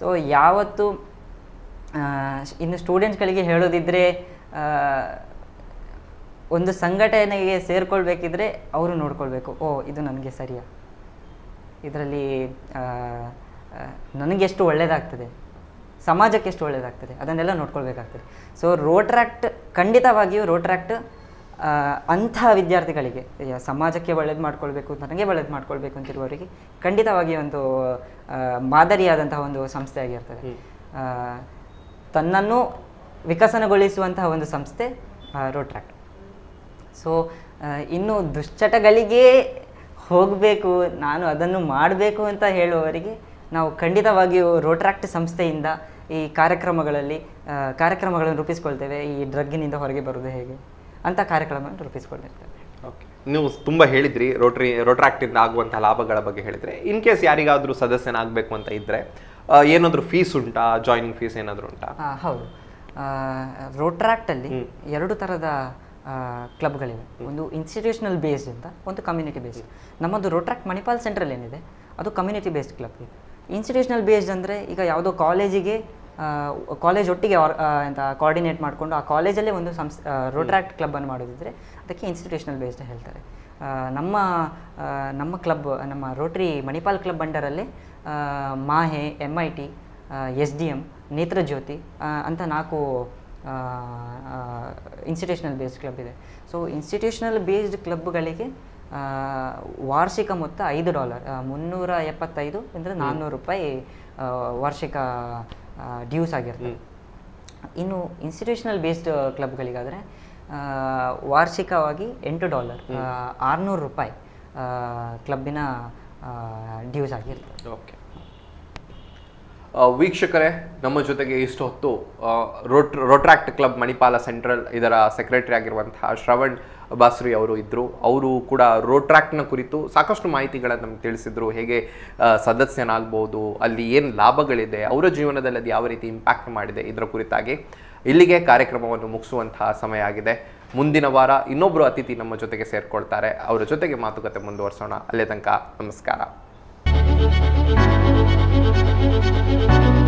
ಸೊ ಯಾವತ್ತು ಇನ್ನು ಸ್ಟೂಡೆಂಟ್ಸ್ಗಳಿಗೆ ಹೇಳೋದಿದ್ರೆ ಆ, ಒಂದು ಸಂಘಟನೆಗೆ ಸೇರಿಕೊಳ್ಬೇಕಿದ್ರೆ ಅವರು ನೋಡ್ಕೊಳ್ಬೇಕು ಓ ಇದು ನನಗೆ ಸರಿಯಾ? ಇದರಲ್ಲಿ ನನಗೆಷ್ಟು ಒಳ್ಳೆಯದಾಗ್ತದೆ ಸಮಾಜಕ್ಕೆ ಎಷ್ಟು ಒಳ್ಳೆಯದಾಗ್ತದೆ ಅದನ್ನೆಲ್ಲ ನೋಡ್ಕೊಳ್ಬೇಕಾಗ್ತದೆ. ಸೊ ರೋಟ್ರ್ಯಾಕ್ಟ್ ಖಂಡಿತವಾಗಿಯೂ ರೋಟ್ರ್ಯಾಕ್ಟ್ ಅಂಥ ವಿದ್ಯಾರ್ಥಿಗಳಿಗೆ ಸಮಾಜಕ್ಕೆ ಒಳ್ಳೇದು ಮಾಡ್ಕೊಳ್ಬೇಕು ನನಗೆ ಒಳ್ಳೇದು ಮಾಡ್ಕೊಳ್ಬೇಕು ಅಂತಿರುವವರಿಗೆ ಖಂಡಿತವಾಗಿ ಒಂದು ಮಾದರಿಯಾದಂತಹ ಒಂದು ಸಂಸ್ಥೆ ಆಗಿರ್ತದೆ. ತನ್ನನ್ನು ವಿಕಸನಗೊಳಿಸುವಂತಹ ಒಂದು ಸಂಸ್ಥೆ ರೋಟ್ರ್ಯಾಕ್ಟ್ ಸೊ ಇನ್ನು ದುಶ್ಚಟಗಳಿಗೆ ಹೋಗಬೇಕು ನಾನು ಅದನ್ನು ಮಾಡಬೇಕು ಅಂತ ಹೇಳುವವರಿಗೆ ನಾವು ಖಂಡಿತವಾಗಿಯೂ ರೋಟ್ರಾಕ್ಟ್ ಸಂಸ್ಥೆಯಿಂದ ಈ ಕಾರ್ಯಕ್ರಮಗಳಲ್ಲಿ ಕಾರ್ಯಕ್ರಮಗಳನ್ನು ರೂಪಿಸ್ಕೊಳ್ತೇವೆ. ಈ ಡ್ರಗ್ಗಿನಿಂದ ಹೊರಗೆ ಬರೋದು ಹೇಗೆ ಅಂತ ಕಾರ್ಯಕ್ರಮವನ್ನು ರೂಪಿಸ್ಕೊಂಡಿರ್ತೇವೆ. ಓಕೆ. ನೀವು ತುಂಬ ಹೇಳಿದ್ರಿ ರೋಟ್ರಿ ರೋಟ್ರಾಕ್ಟಿಂದ ಆಗುವಂಥ ಲಾಭಗಳ ಬಗ್ಗೆ ಹೇಳಿದ್ರೆ. ಇನ್ ಕೇಸ್ ಯಾರಿಗಾದ್ರೂ ಸದಸ್ಯನಾಗಬೇಕು ಅಂತ ಇದ್ರೆ ಏನಾದರೂ ಫೀಸ್ ಉಂಟಾ? ಜಾಯಿನಿಂಗ್ ಫೀಸ್ ಏನಾದರೂ ಉಂಟಾ? ಹೌದು. ರೋಟ್ರಾಕ್ಟಲ್ಲಿ ಎರಡು ಥರದ ಕ್ಲಬ್ಗಳಿವೆ. ಒಂದು ಇನ್ಸ್ಟಿಟ್ಯೂಷನಲ್ ಬೇಸ್ಡ್ ಅಂತ ಒಂದು ಕಮ್ಯುನಿಟಿ ಬೇಸ್ಡ್ ನಮ್ಮದು ರೋಟ್ರಾಕ್ಟ್ ಮಣಿಪಾಲ್ ಸೆಂಟ್ರಲ್ ಏನಿದೆ ಅದು community based club institutional based ಅಂದರೆ ಈಗ ಯಾವುದೋ ಕಾಲೇಜಿಗೆ ಕಾಲೇಜ್ ಒಟ್ಟಿಗೆ ಎಂತ ಕೋಆರ್ಡಿನೇಟ್ ಮಾಡಿಕೊಂಡು ಆ ಕಾಲೇಜಲ್ಲೇ ಒಂದು ಸಂಸ್ ರೋಟ್ರಾಕ್ಟ್ ಕ್ಲಬ್ಬನ್ನು ಮಾಡೋದಿದ್ರೆ ಅದಕ್ಕೆ ಇನ್ಸ್ಟಿಟ್ಯೂಷನಲ್ ಬೇಸ್ಡ್ ಹೇಳ್ತಾರೆ. ನಮ್ಮ ನಮ್ಮ ಕ್ಲಬ್ ನಮ್ಮ Rotary Manipal club ಅಂಡರಲ್ಲೇ MAHE M I T S D M Netrajyothi ಅಂತ ನಾಲ್ಕು ಇನ್ಸ್ಟಿಟ್ಯೂಷನಲ್ ಬೇಸ್ಡ್ ಕ್ಲಬ್ ಇದೆ. ಸೊ ಇನ್ಸ್ಟಿಟ್ಯೂಷನಲ್ ಬೇಸ್ಡ್ ಕ್ಲಬ್ಗಳಿಗೆ ವಾರ್ಷಿಕ ಮೊತ್ತ ಐದು ಡಾಲರ್ ಮುನ್ನೂರ ಎಪ್ಪತ್ತೈದು ಅಂದರೆ ನಾನ್ನೂರು ರೂಪಾಯಿ ವಾರ್ಷಿಕ ಡ್ಯೂಸ್ ಆಗಿರ್ತದೆ. ಇನ್ನು ಇನ್ಸ್ಟಿಟ್ಯೂಷನಲ್ ಬೇಸ್ಡ್ ಕ್ಲಬ್ಗಳಿಗಾದರೆ ವಾರ್ಷಿಕವಾಗಿ ಎಂಟು ಡಾಲರ್ ಆರುನೂರು ರೂಪಾಯಿ ಕ್ಲಬ್ಬಿನ ಡ್ಯೂಸ್ ಆಗಿರ್ತದೆ. ಓಕೆ. ವೀಕ್ಷಕರೇ, ನಮ್ಮ ಜೊತೆಗೆ ಇಷ್ಟು ಹೊತ್ತು ರೋಟ್, ರೋಟ್ರಾಕ್ಟ್ ಕ್ಲಬ್ ಮಣಿಪಾಲ ಸೆಂಟ್ರಲ್ ಇದರ ಸೆಕ್ರೆಟರಿ ಆಗಿರುವಂತಹ ಶ್ರವಣ್ ಬಾಸ್ರಿ ಅವರು ಇದ್ದರು ಅವರು ಕೂಡ ರೋಟ್ರಾಕ್ಟ್ನ ಕುರಿತು ಸಾಕಷ್ಟು ಮಾಹಿತಿಗಳನ್ನು ನಮ್ಗೆ ತಿಳಿಸಿದರು. ಹೇಗೆ ಸದಸ್ಯನಾಗ್ಬೋದು, ಅಲ್ಲಿ ಏನು ಲಾಭಗಳಿದೆ, ಅವರ ಜೀವನದಲ್ಲಿ ಅದು ಯಾವ ರೀತಿ ಇಂಪ್ಯಾಕ್ಟ್ ಮಾಡಿದೆ, ಇದರ ಕುರಿತಾಗಿ ಇಲ್ಲಿಗೆ ಕಾರ್ಯಕ್ರಮವನ್ನು ಮುಗಿಸುವಂತಹ ಸಮಯ ಆಗಿದೆ. ಮುಂದಿನ ವಾರ ಇನ್ನೊಬ್ಬರು ಅತಿಥಿ ನಮ್ಮ ಜೊತೆಗೆ ಸೇರಿಕೊಳ್ತಾರೆ. ಅವರ ಜೊತೆಗೆ ಮಾತುಕತೆ ಮುಂದುವರಿಸೋಣ. ಅಲ್ಲೇ ತನಕ ನಮಸ್ಕಾರ. thank you.